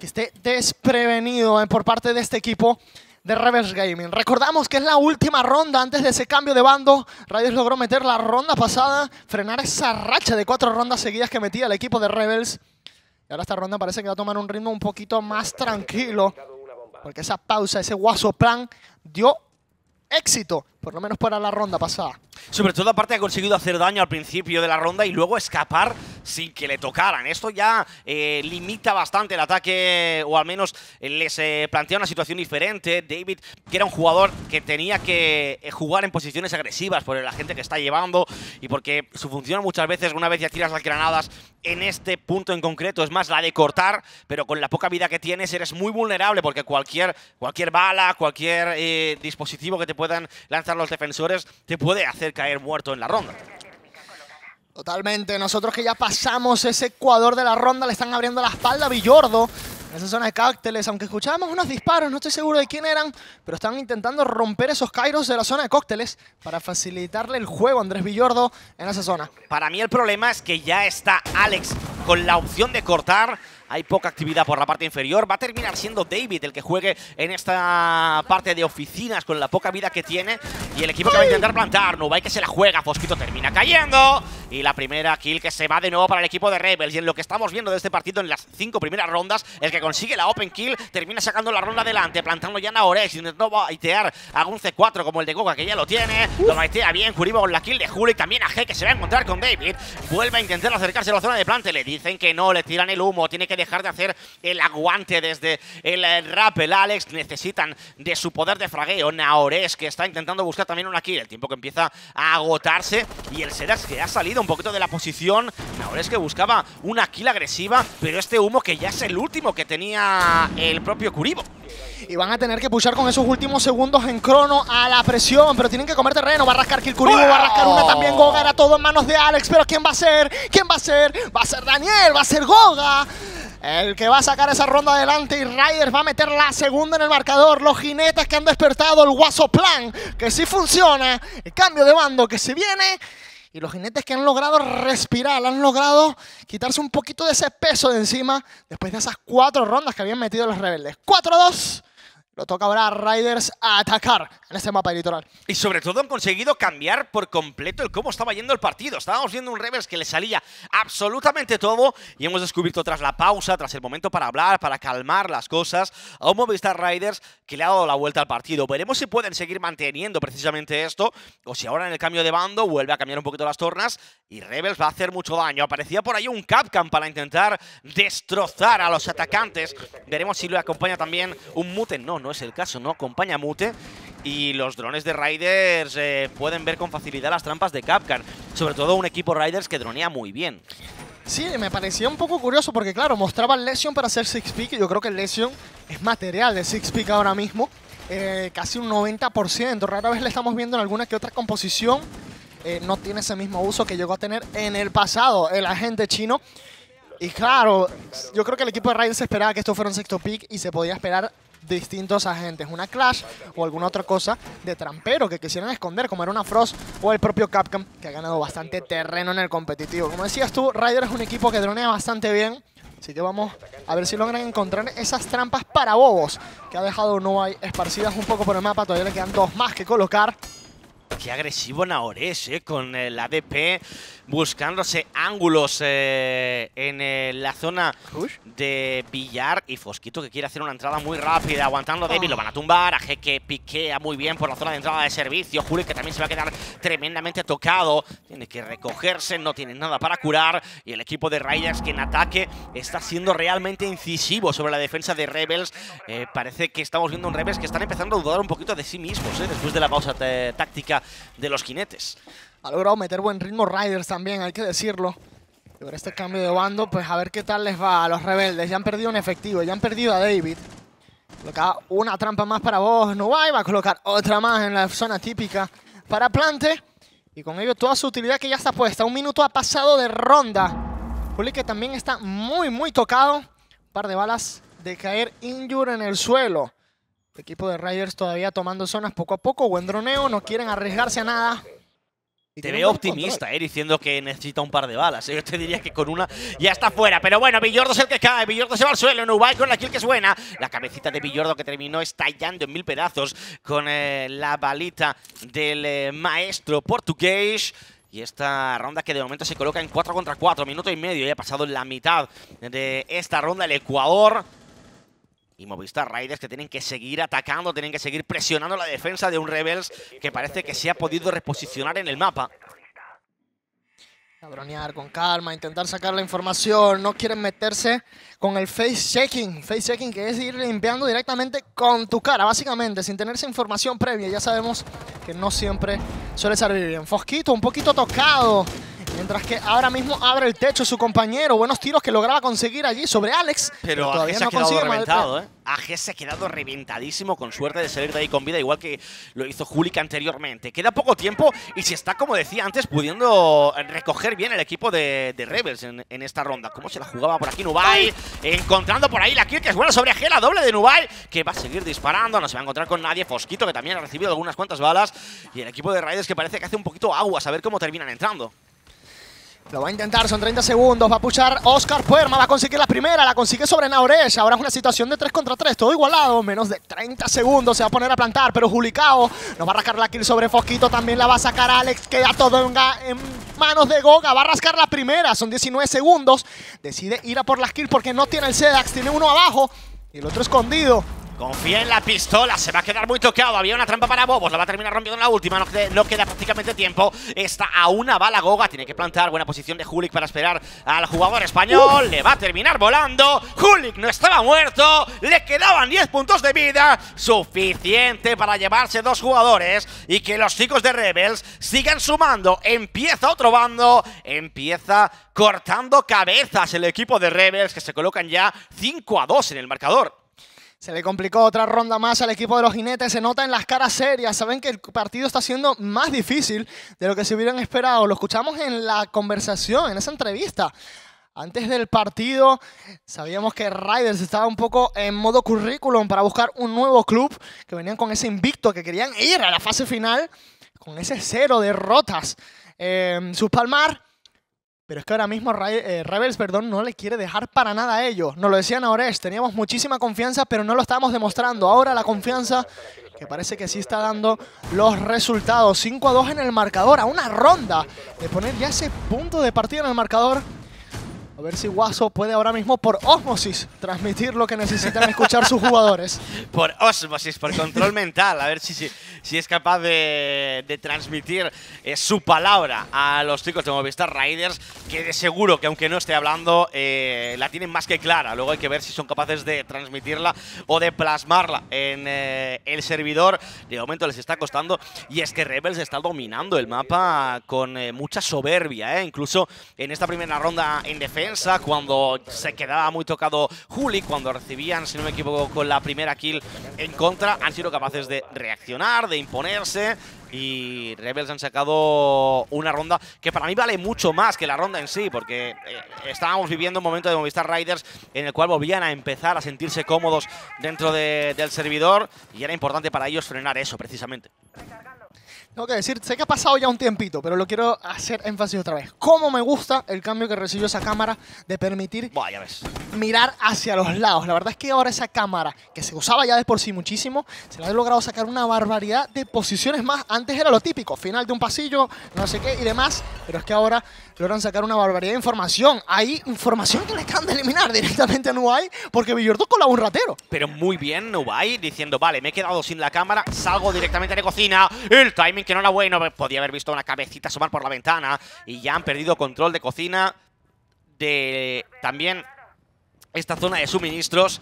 que esté desprevenido eh, por parte de este equipo de Rebels Gaming. Recordamos que es la última ronda antes de ese cambio de bando. Raiders logró meter la ronda pasada, frenar esa racha de cuatro rondas seguidas que metía el equipo de Rebels. Y ahora esta ronda parece que va a tomar un ritmo un poquito más tranquilo. Porque esa pausa, ese guaso plan dio éxito, por lo menos para la ronda pasada. Sobre todo, aparte, ha conseguido hacer daño al principio de la ronda y luego escapar sin que le tocaran. Esto ya eh, limita bastante el ataque, o al menos eh, les eh, plantea una situación diferente. David, que era un jugador que tenía que eh, jugar en posiciones agresivas por la gente que está llevando y porque su función muchas veces, una vez ya tiras las granadas, en este punto en concreto es más la de cortar, pero con la poca vida que tienes eres muy vulnerable porque cualquier, cualquier bala, cualquier dispositivo que te puedan lanzar los defensores te puede hacer caer muerto en la ronda. Totalmente. Nosotros que ya pasamos ese Ecuador de la ronda, le están abriendo la espalda a Villordo. En esa zona de cócteles, aunque escuchábamos unos disparos, no estoy seguro de quién eran, pero están intentando romper esos kairos de la zona de cócteles para facilitarle el juego a Andrés Villordo en esa zona. Para mí el problema es que ya está Alex con la opción de cortar hay poca actividad por la parte inferior. Va a terminar siendo David el que juegue en esta parte de oficinas con la poca vida que tiene. Y el equipo que va a intentar plantar. Nubai que se la juega. Fosquito termina cayendo. Y la primera kill que se va de nuevo para el equipo de Rebels. Y en lo que estamos viendo de este partido en las cinco primeras rondas, el que consigue la open kill termina sacando la ronda adelante, plantando ya Naorex, intentando baitear a un C4 como el de Goga que ya lo tiene. Lo baitea bien, Kuribo con la kill de Julio y también a G que se va a encontrar con David. Vuelve a intentar acercarse a la zona de plante. Le dicen que no, le tiran el humo. Tiene que dejar de hacer el aguante desde el eh, rappel. Alex necesitan de su poder de fragueo. Naores que está intentando buscar también una kill. El tiempo que empieza a agotarse. Y el Sedax que ha salido un poquito de la posición. Naores que buscaba una kill agresiva. Pero este humo que ya es el último que tenía el propio Kuribo. Y van a tener que pushar con esos últimos segundos en crono a la presión. Pero tienen que comer terreno. Va a rascar Kilkuribo, va a rascar una también Goga. Era todo en manos de Alex. Pero ¿quién va a ser? ¿Quién va a ser? Va a ser Daniel, va a ser Goga. El que va a sacar esa ronda adelante y Riders va a meter la segunda en el marcador. Los jinetes que han despertado el Guaso Plan, que sí funciona. El cambio de bando que se viene. Y los jinetes que han logrado respirar, han logrado quitarse un poquito de ese peso de encima después de esas cuatro rondas que habían metido los rebeldes. 4-2. Lo toca ahora a Riders a atacar en este mapa litoral. Y sobre todo han conseguido cambiar por completo el cómo estaba yendo el partido. Estábamos viendo un Rebels que le salía absolutamente todo y hemos descubierto tras la pausa, tras el momento para hablar, para calmar las cosas, a un Movistar Riders que le ha dado la vuelta al partido. Veremos si pueden seguir manteniendo precisamente esto o si ahora en el cambio de bando vuelve a cambiar un poquito las tornas y Rebels va a hacer mucho daño. Aparecía por ahí un Capcom para intentar destrozar a los atacantes. Veremos si lo acompaña también un Muten. No, no es el caso, no acompaña Mute. Y los drones de Riders eh, pueden ver con facilidad las trampas de Capcan. Sobre todo un equipo Riders que dronea muy bien. Sí, me parecía un poco curioso porque, claro, mostraba Lesion para hacer Six Peak. Y yo creo que Lesion es material de Six Peak ahora mismo. Eh, casi un 90%. Rara vez le estamos viendo en alguna que otra composición. Eh, no tiene ese mismo uso que llegó a tener en el pasado el agente chino. Y claro, yo creo que el equipo de Riders esperaba que esto fuera un sexto pick y se podía esperar distintos agentes, una Clash o alguna otra cosa de trampero que quisieran esconder, como era una Frost o el propio Capcom, que ha ganado bastante terreno en el competitivo. Como decías tú, Ryder es un equipo que dronea bastante bien, así que vamos a ver si logran encontrar esas trampas para bobos que ha dejado Noai esparcidas un poco por el mapa, todavía le quedan dos más que colocar. Qué agresivo Naores, eh, con el ADP buscándose ángulos eh, en eh, la zona de Villar y Fosquito que quiere hacer una entrada muy rápida, aguantando a David, lo van a tumbar, a G que piquea muy bien por la zona de entrada de servicio, Julio que también se va a quedar tremendamente tocado, tiene que recogerse, no tiene nada para curar y el equipo de Riders que en ataque está siendo realmente incisivo sobre la defensa de Rebels, parece que estamos viendo un Rebels que están empezando a dudar un poquito de sí mismos después de la pausa táctica de los jinetes. Ha logrado meter buen ritmo Riders también, hay que decirlo. Pero este cambio de bando, pues a ver qué tal les va a los rebeldes. Ya han perdido un efectivo, ya han perdido a David. Coloca una trampa más para vos, va, va a colocar otra más en la zona típica para Plante. Y con ello toda su utilidad que ya está puesta. Un minuto ha pasado de ronda. Juli que también está muy, muy tocado. Un par de balas de caer injure en el suelo. El equipo de Riders todavía tomando zonas poco a poco. Buen droneo, no quieren arriesgarse a nada. Te veo optimista, eh, diciendo que necesita un par de balas. Eh. Yo te diría que con una ya está fuera. Pero bueno, Villordo es el que cae. Villordo se va al suelo. Nubai con la kill que suena. La cabecita de Villordo que terminó estallando en mil pedazos con eh, la balita del maestro portugués. Y esta ronda que de momento se coloca en 4 contra 4, minuto y medio. Ya ha pasado la mitad de esta ronda el Ecuador y Movistar Riders que tienen que seguir atacando, tienen que seguir presionando la defensa de un Rebels que parece que se ha podido reposicionar en el mapa. Cabronear con calma, intentar sacar la información, no quieren meterse con el face checking. Face checking que es ir limpiando directamente con tu cara, básicamente, sin tener esa información previa. Ya sabemos que no siempre suele salir bien. Fosquito, un poquito tocado. Mientras que ahora mismo abre el techo su compañero. Buenos tiros que lograba conseguir allí sobre Alex. Pero, todavía se ha quedado reventado, ¿eh? AG se ha quedado reventadísimo con suerte de salir de ahí con vida, igual que lo hizo Julik anteriormente. Queda poco tiempo y se está, como decía antes, pudiendo recoger bien el equipo de, Rebels en, esta ronda. ¿Cómo se la jugaba por aquí Nubai? Encontrando por ahí la kill que es buena sobre AG, la doble de Nubai, que va a seguir disparando, no se va a encontrar con nadie. Fosquito, que también ha recibido algunas cuantas balas. Y el equipo de Raiders que parece que hace un poquito agua, a ver cómo terminan entrando. Lo va a intentar, son 30 segundos. Va a puchar Oscar Puerma. Va a conseguir la primera. La consigue sobre Nauresh. Ahora es una situación de 3 contra 3. Todo igualado. Menos de 30 segundos. Se va a poner a plantar. Pero Julicao nos va a rascar la kill sobre Fosquito. También la va a sacar Alex. Queda todo en, en, manos de Goga. Va a rascar la primera. Son 19 segundos. Decide ir a por las kills porque no tiene el Sedax. Tiene uno abajo y el otro escondido. Confía en la pistola, se va a quedar muy tocado. Había una trampa para Bobos, la va a terminar rompiendo en la última. No, queda prácticamente tiempo. Está a una bala Goga. Tiene que plantar. Buena posición de Hulik para esperar al jugador español. Le va a terminar volando. Hulik no estaba muerto. Le quedaban 10 puntos de vida. Suficiente para llevarse dos jugadores. Y que los chicos de Rebels sigan sumando. Empieza otro bando. Empieza cortando cabezas el equipo de Rebels que se colocan ya 5 a 2 en el marcador. Se le complicó otra ronda más al equipo de los jinetes. Se nota en las caras serias. Saben que el partido está siendo más difícil de lo que se hubieran esperado. Lo escuchamos en la conversación, en esa entrevista. Antes del partido sabíamos que Riders estaba un poco en modo currículum para buscar un nuevo club, que venían con ese invicto, que querían ir a la fase final con ese cero derrotas. Eh, Palmar pero es que ahora mismo eh, Rebels perdón, no le quiere dejar para nada a ellos. Nos lo decían ahora, teníamos muchísima confianza, pero no lo estábamos demostrando. Ahora la confianza que parece que sí está dando los resultados. 5 a 2 en el marcador, a una ronda de poner ya ese punto de partida en el marcador. A ver si Guaso puede ahora mismo por osmosis transmitir lo que necesitan escuchar sus jugadores. Por osmosis, por control mental. A ver si, si, si es capaz de, transmitir eh, su palabra a los chicos de Movistar Riders, que de seguro que aunque no esté hablando, eh, la tienen más que clara. Luego hay que ver si son capaces de transmitirla o de plasmarla en eh, el servidor. De momento les está costando. Y es que Rebels está dominando el mapa con mucha soberbia. Incluso en esta primera ronda en defensa cuando se quedaba muy tocado Juli, cuando recibían, si no me equivoco, con la primera kill en contra, han sido capaces de reaccionar, de imponerse y Rebels han sacado una ronda que para mí vale mucho más que la ronda en sí, porque eh, estábamos viviendo un momento de Movistar Riders en el cual volvían a empezar a sentirse cómodos dentro del servidor y era importante para ellos frenar eso precisamente. Tengo que decir, sé que ha pasado ya un tiempito, pero lo quiero hacer énfasis otra vez. Cómo me gusta el cambio que recibió esa cámara de permitir mirar hacia los lados. La verdad es que ahora esa cámara, que se usaba ya de por sí muchísimo, se le ha logrado sacar una barbaridad de posiciones más. Antes era lo típico, final de un pasillo, no sé qué y demás, pero es que ahora logran sacar una barbaridad de información. Hay información que le acaban de eliminar directamente a Nubai porque Villordo colaba un ratero. Pero muy bien Nubai diciendo, vale, me he quedado sin la cámara, salgo directamente de cocina, el timing que no era bueno, podía haber visto una cabecita asomar por la ventana y ya han perdido control de cocina de también esta zona de suministros.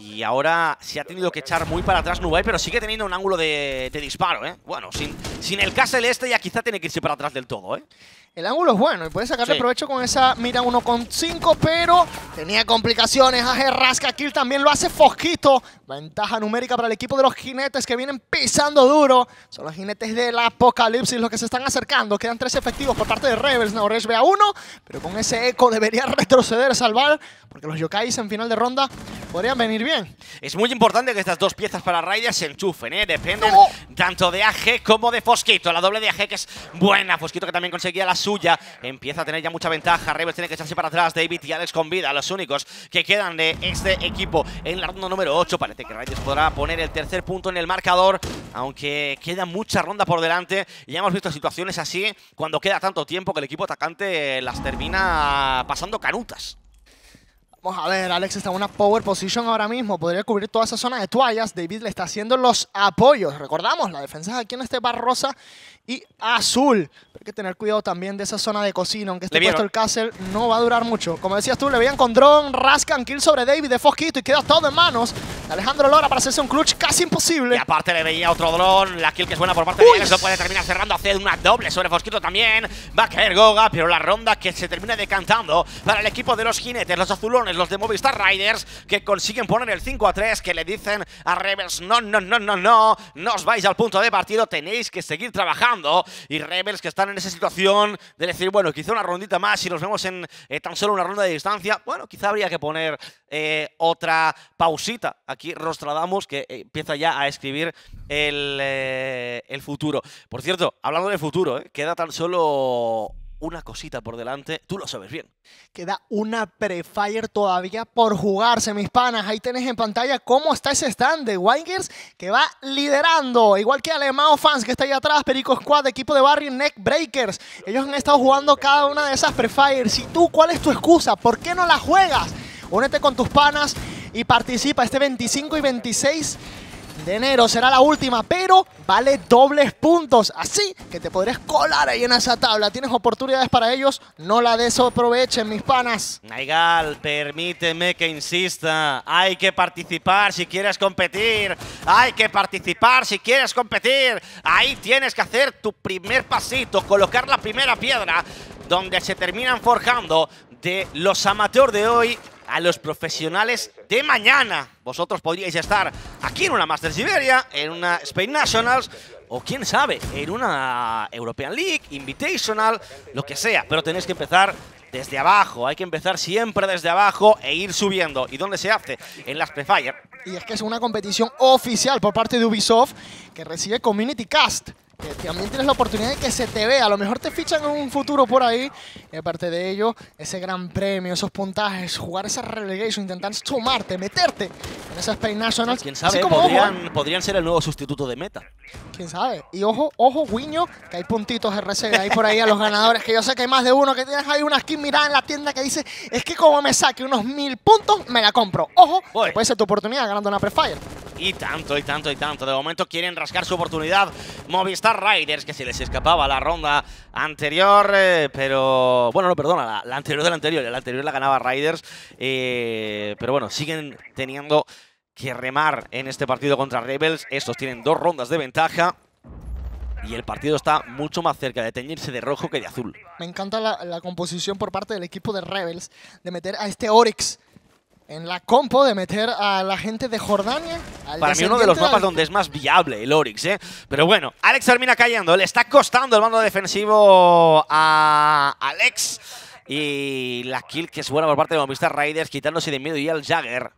Y ahora se ha tenido que echar muy para atrás Nubai, pero sigue teniendo un ángulo de, disparo, ¿eh? Bueno, sin, sin el Castle este ya quizá tiene que irse para atrás del todo, ¿eh? El ángulo es bueno y puede sacarle provecho con esa mira 1.5, pero tenía complicaciones. A rasca kill también lo hace Fosquito. Ventaja numérica para el equipo de los jinetes que vienen pisando duro. Son los jinetes del apocalipsis los que se están acercando. Quedan tres efectivos por parte de Rebels. Nauresh ve a uno, pero con ese eco debería retroceder, salvar, porque los yokais en final de ronda podrían venir bien. Es muy importante que estas dos piezas para Raiders se enchufen, ¿eh? Dependen tanto de AG como de Fosquito. La doble de AG que es buena. Fosquito que también conseguía la suya. Empieza a tener ya mucha ventaja. Rebels tiene que echarse para atrás. David y Alex con vida, los únicos que quedan de este equipo en la ronda número 8. Parece que Raiders podrá poner el tercer punto en el marcador, aunque queda mucha ronda por delante. Y ya hemos visto situaciones así cuando queda tanto tiempo que el equipo atacante las termina pasando canutas. Vamos a ver, Alex está en una power position ahora mismo. Podría cubrir toda esa zona de toallas. David le está haciendo los apoyos. Recordamos, la defensa aquí en este bar rosa y azul. Pero hay que tener cuidado también de esa zona de cocina. Aunque esté puesto el castle, no va a durar mucho. Como decías tú, le veían con drone, rascan kill sobre David de Fosquito y queda todo en manos de Alejandro Lora para hacerse un clutch casi imposible. Y aparte le veía otro drone. La kill que es buena por parte de Alex. Lo puede terminar cerrando. Hace una doble sobre Fosquito también. Va a caer Goga, pero la ronda que se termina decantando para el equipo de los jinetes, los azulones, los de Movistar Riders, que consiguen poner el 5 a 3, que le dicen a Rebels, no, no, no, no, no, no os vais al punto de partido, tenéis que seguir trabajando y Rebels que están en esa situación de decir, bueno, quizá una rondita más y nos vemos en eh, tan solo una ronda de distancia. Bueno, quizá habría que poner eh, otra pausita. Aquí Rostradamus que eh, empieza ya a escribir el, el futuro. Por cierto, hablando del futuro, queda tan solo una cosita por delante, tú lo sabes bien. Queda una pre-fire todavía por jugarse, mis panas. Ahí tenés en pantalla cómo está ese stand de Wingers que va liderando. Igual que Alemao Fans que está ahí atrás, Perico Squad, equipo de Barrio Neck Breakers. Ellos han estado jugando cada una de esas pre-fires. ¿Y tú cuál es tu excusa? ¿Por qué no la juegas? Únete con tus panas y participa este 25 y 26 de enero será la última, pero vale dobles puntos. Así que te podrías colar ahí en esa tabla. Tienes oportunidades para ellos, no la desaprovechen, mis panas. Naigal, permíteme que insista. Hay que participar si quieres competir. Hay que participar si quieres competir. Ahí tienes que hacer tu primer pasito, colocar la primera piedra, donde se terminan forjando de los amateurs de hoy a los profesionales de mañana. Vosotros podríais estar aquí en una Master Siberia, en una Spain Nationals o quién sabe, en una European League, Invitational, lo que sea. Pero tenéis que empezar desde abajo. Hay que empezar siempre desde abajo e ir subiendo. ¿Y dónde se hace? En las Prefire. Y es que es una competición oficial por parte de Ubisoft que recibe Community Cast que también tienes la oportunidad de que se te vea. A lo mejor te fichan en un futuro por ahí. Y aparte de ello, ese gran premio, esos puntajes, jugar esa relegation, intentar sumarte, meterte en esa Spain Nationals. Quién sabe, podrían, ¿eh? podrían, ser el nuevo sustituto de meta. Quién sabe. Y ojo, ojo, Guiño, que hay puntitos RC ahí por ahí a los ganadores, que yo sé que hay más de uno, que tienes ahí una skin mirada en la tienda que dice, es que como me saque unos mil puntos, me la compro. Ojo, puede ser tu oportunidad ganando una Prefire. Y tanto, y tanto, y tanto. De momento quieren rascar su oportunidad. Movistar Riders, que se les escapaba la ronda anterior, eh, pero... Bueno, no, perdona, la, anterior de la anterior. La anterior la ganaba Riders. Eh, pero bueno, siguen teniendo que remar en este partido contra Rebels. Estos tienen dos rondas de ventaja. Y el partido está mucho más cerca de teñirse de rojo que de azul. Me encanta la, la composición por parte del equipo de Rebels de meter a este Oryx en la compo de meter a la gente de Jordania. Para mí uno de los mapas donde es más viable el Oryx, ¿eh? Pero bueno, Alex termina cayendo. Le está costando el mando defensivo a Alex. Y la kill que es buena por parte de Movistar Riders, quitándose de miedo y al Jagger.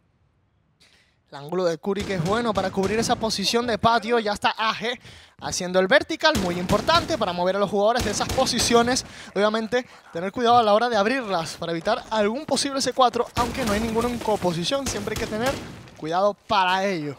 El ángulo de Curry que es bueno para cubrir esa posición de patio. Ya está AG haciendo el vertical, muy importante para mover a los jugadores de esas posiciones. Obviamente, tener cuidado a la hora de abrirlas para evitar algún posible C4, aunque no hay ninguno en coposición. Siempre hay que tener cuidado para ello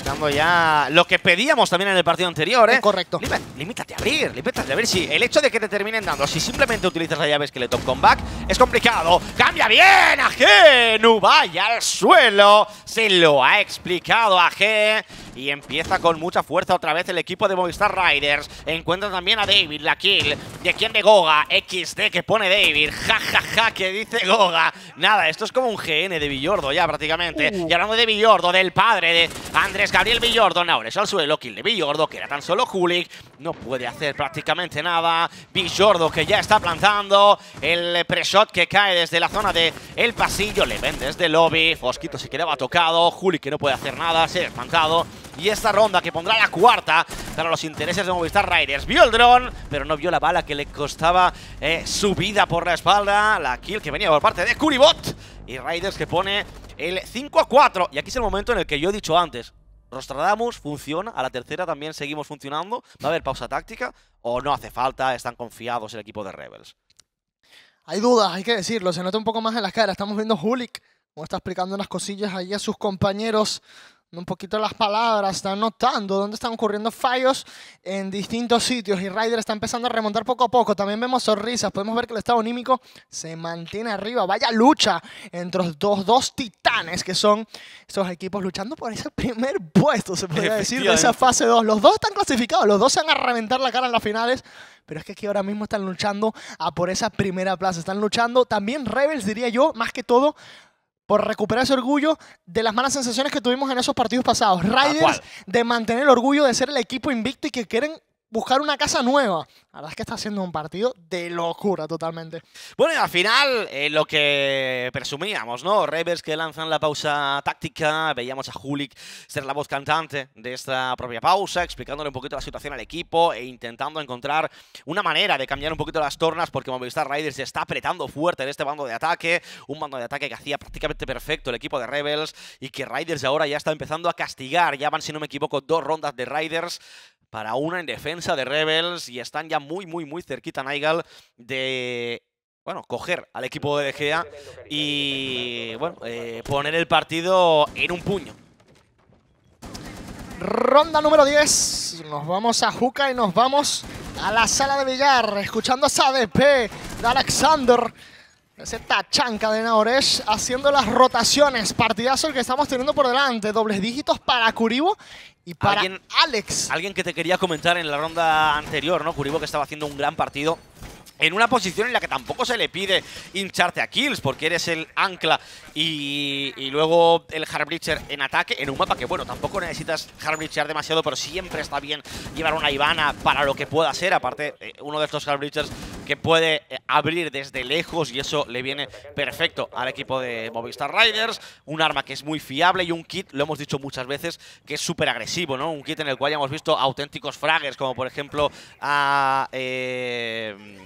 buscando ya lo que pedíamos también en el partido anterior, ¿eh? correcto. limítate a abrir, limítate a ver si el hecho de que te terminen dando, si simplemente utilizas la llave Skeleton Comeback, es complicado. ¡Cambia bien AG! No vaya al suelo. Se lo ha explicado AG. Y empieza con mucha fuerza otra vez el equipo de Movistar Riders. Encuentra también a David, la kill. ¿De quién de Goga? XD que pone David. Ja, ja, ja, que dice Goga. Nada, esto es como un GN de Villordo ya prácticamente. Uh. Y hablando de Villordo, del padre de Andrés Gabriel Villordo. Ahora es al suelo, kill de Villordo, que era tan solo Hulik. No puede hacer prácticamente nada. Villordo que ya está plantando. El pre-shot que cae desde la zona del el pasillo. Le ven desde el lobby. Fosquito se quedaba tocado. Hulik que no puede hacer nada. Se ha espantado. Y esta ronda que pondrá la cuarta para los intereses de Movistar Riders. Vio el dron, pero no vio la bala que le costaba eh, su vida por la espalda. La kill que venía por parte de Curibot. Y Riders que pone el 5 a 4. Y aquí es el momento en el que yo he dicho antes. Rostradamus funciona, a la tercera también seguimos funcionando. ¿Va a haber pausa táctica o no hace falta? Están confiados el equipo de Rebels. Hay dudas, hay que decirlo. Se nota un poco más en las caras. Estamos viendo Hulik, como está explicando unas cosillas ahí a sus compañeros un poquito las palabras, están notando dónde están ocurriendo fallos en distintos sitios y Ryder está empezando a remontar poco a poco. También vemos sonrisas, podemos ver que el estado anímico se mantiene arriba. Vaya lucha entre los dos, dos titanes que son estos equipos luchando por ese primer puesto, se podría decir, de esa fase 2. Los dos están clasificados, los dos se van a reventar la cara en las finales. Pero es que aquí ahora mismo están luchando a por esa primera plaza. Están luchando también Rebels, diría yo, más que todo por recuperar ese orgullo de las malas sensaciones que tuvimos en esos partidos pasados. Riders de mantener el orgullo de ser el equipo invicto y que quieren buscar una casa nueva. La verdad es que está haciendo un partido de locura totalmente. Bueno, y al final, eh, lo que presumíamos, ¿no? Rebels que lanzan la pausa táctica, veíamos a Hulik ser la voz cantante de esta propia pausa, explicándole un poquito la situación al equipo e intentando encontrar una manera de cambiar un poquito las tornas porque Movistar Riders se está apretando fuerte en este bando de ataque, un bando de ataque que hacía prácticamente perfecto el equipo de Rebels y que Riders ahora ya está empezando a castigar, ya van, si no me equivoco, dos rondas de Riders para una en defensa de Rebels y están ya muy, muy, muy cerquita Naigal de, bueno, coger al equipo de DGA y, bueno, eh, poner el partido en un puño. Ronda número 10. Nos vamos a Juca y nos vamos a la sala de billar. Escuchando esa ADP de Alexander. Ese tachanca de Naoresh haciendo las rotaciones. Partidazo el que estamos teniendo por delante. Dobles dígitos para Kuribo y para ¿Alguien- Alex. Alguien que te quería comentar en la ronda anterior, ¿no? Kuribo que estaba haciendo un gran partido. En una posición en la que tampoco se le pide hincharte a kills, porque eres el ancla y, y luego el Hardbreacher en ataque, en un mapa que, bueno, tampoco necesitas Hardbreacher demasiado, pero siempre está bien llevar una Ivana para lo que pueda ser. Aparte, eh, uno de estos Hardbreachers que puede eh, abrir desde lejos y eso le viene perfecto al equipo de Movistar Riders. Un arma que es muy fiable y un kit, lo hemos dicho muchas veces, que es súper agresivo, ¿no? Un kit en el cual ya hemos visto auténticos fraggers, como por ejemplo a, eh,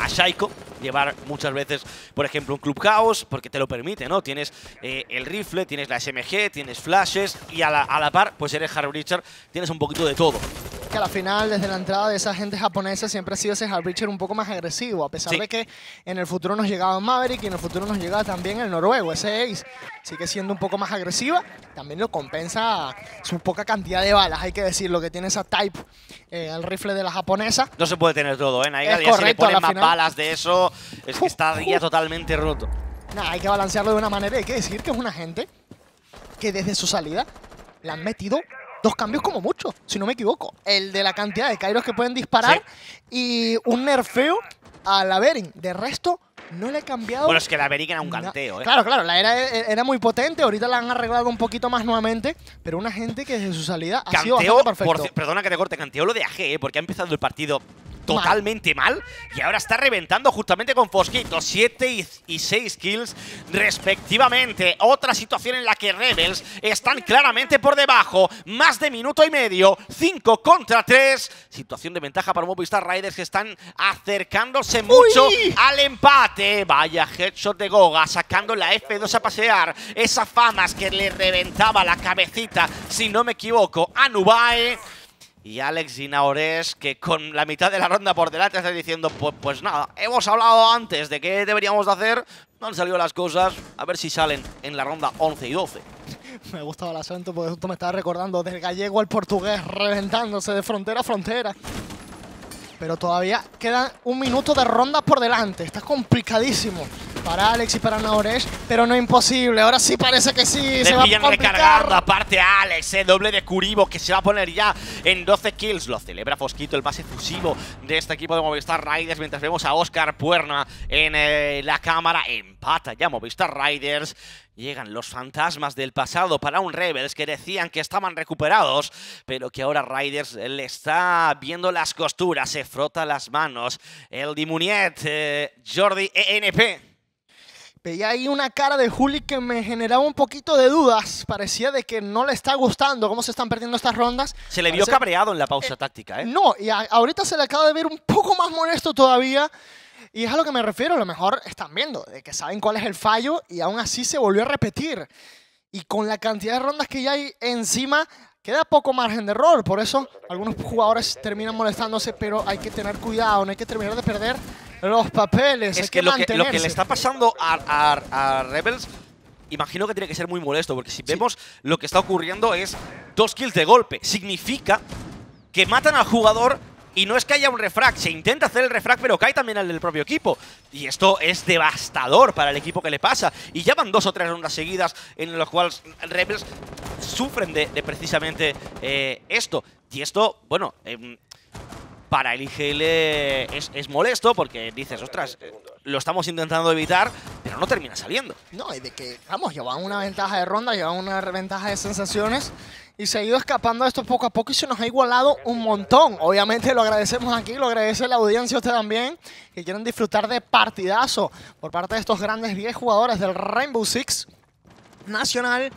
a Shaiko llevar muchas veces, por ejemplo, un Clubhouse, porque te lo permite, ¿no? Tienes eh, el rifle, tienes la SMG, tienes flashes y a la, a la par, pues eres Hardbreacher, tienes un poquito de todo. Que a la final, desde la entrada de esa gente japonesa, siempre ha sido ese un poco más agresivo. A pesar Sí. de que en el futuro nos llegaba Maverick y en el futuro nos llega también el noruego, ese Ace. Sigue siendo un poco más agresiva. También lo compensa su poca cantidad de balas, hay que decirlo, que tiene esa type, eh, el rifle de la japonesa. No se puede tener todo, ¿eh? Naigal? Es si le correcto, a ponen la más final- balas de eso, es que está ya totalmente roto. Nada, hay que balancearlo de una manera. Hay que decir que es una gente que desde su salida le han metido dos cambios como mucho, si no me equivoco. El de la cantidad de Kairos que pueden disparar y un nerfeo a la Bering. De resto, no le ha cambiado. Bueno, es que la Beric era un canteo, ¿eh? Claro, claro, la era, era muy potente. Ahorita la han arreglado un poquito más nuevamente. Pero una gente que desde su salida ha sido Canteo, por perfecto. perdona que te corte, canteo lo de AG, ¿eh? porque ha empezado el partido totalmente mal, y ahora está reventando justamente con Fosquito. 7 y 6 kills respectivamente. Otra situación en la que Rebels están claramente por debajo. Más de minuto y medio. 5 contra 3. Situación de ventaja para Movistar Riders que están acercándose mucho ¡Uy! al empate. Vaya headshot de Goga sacando la F2 a pasear. Esa famas que le reventaba la cabecita, si no me equivoco, a Nubae. Y Alex y Naores, que con la mitad de la ronda por delante están diciendo, pues, pues nada, hemos hablado antes de qué deberíamos de hacer, no han salido las cosas, a ver si salen en la ronda 11 y 12. Me gustaba el acento porque esto me estaba recordando del gallego al portugués reventándose de frontera a frontera. Pero todavía queda un minuto de ronda por delante. Está complicadísimo para Alex y para Naoresh, pero no imposible. Ahora sí parece que sí. Le se va a recargando, aparte a Alex, el doble de Curibo que se va a poner ya en 12 kills. Lo celebra Fosquito, el más efusivo de este equipo de Movistar Riders, mientras vemos a Oscar Puerna en eh, la cámara. Empata ya Movistar Riders. Llegan los fantasmas del pasado para un Rebels que decían que estaban recuperados, pero que ahora Riders le está viendo las costuras, se frota las manos. El Dimuniet, eh, Jordi ENP. Veía ahí una cara de Juli que me generaba un poquito de dudas. Parecía de que no le está gustando cómo se están perdiendo estas rondas. Se le vio Parece- cabreado en la pausa táctica, ¿eh? No, y a- ahorita se le acaba de ver un poco más molesto todavía. Y es a lo que me refiero, a lo mejor están viendo, de que saben cuál es el fallo y aún así se volvió a repetir. Y con la cantidad de rondas que ya hay encima, queda poco margen de error. Por eso algunos jugadores terminan molestándose, pero hay que tener cuidado, no hay que terminar de perder los papeles. Es que, lo, que lo que le está pasando a, a- a Rebels, imagino que tiene que ser muy molesto, porque si vemos lo que está ocurriendo es dos kills de golpe. Significa que matan al jugador y no es que haya un refrag, se intenta hacer el refrag, pero cae también al del propio equipo. Y esto es devastador para el equipo que le pasa. Y ya van dos o tres rondas seguidas en las cuales Rebels sufren de, de precisamente eh, esto. Y esto, bueno, em, para el IGL es, es molesto porque dices, ostras, eh, lo estamos intentando evitar, pero no termina saliendo. No, y de que, vamos, llevan una ventaja de ronda, llevan una ventaja de sensaciones y se ha ido escapando de esto poco a poco y se nos ha igualado un montón. Obviamente lo agradecemos aquí, lo agradece la audiencia usted también, que quieren disfrutar de partidazo por parte de estos grandes 10 jugadores del Rainbow Six Nacional.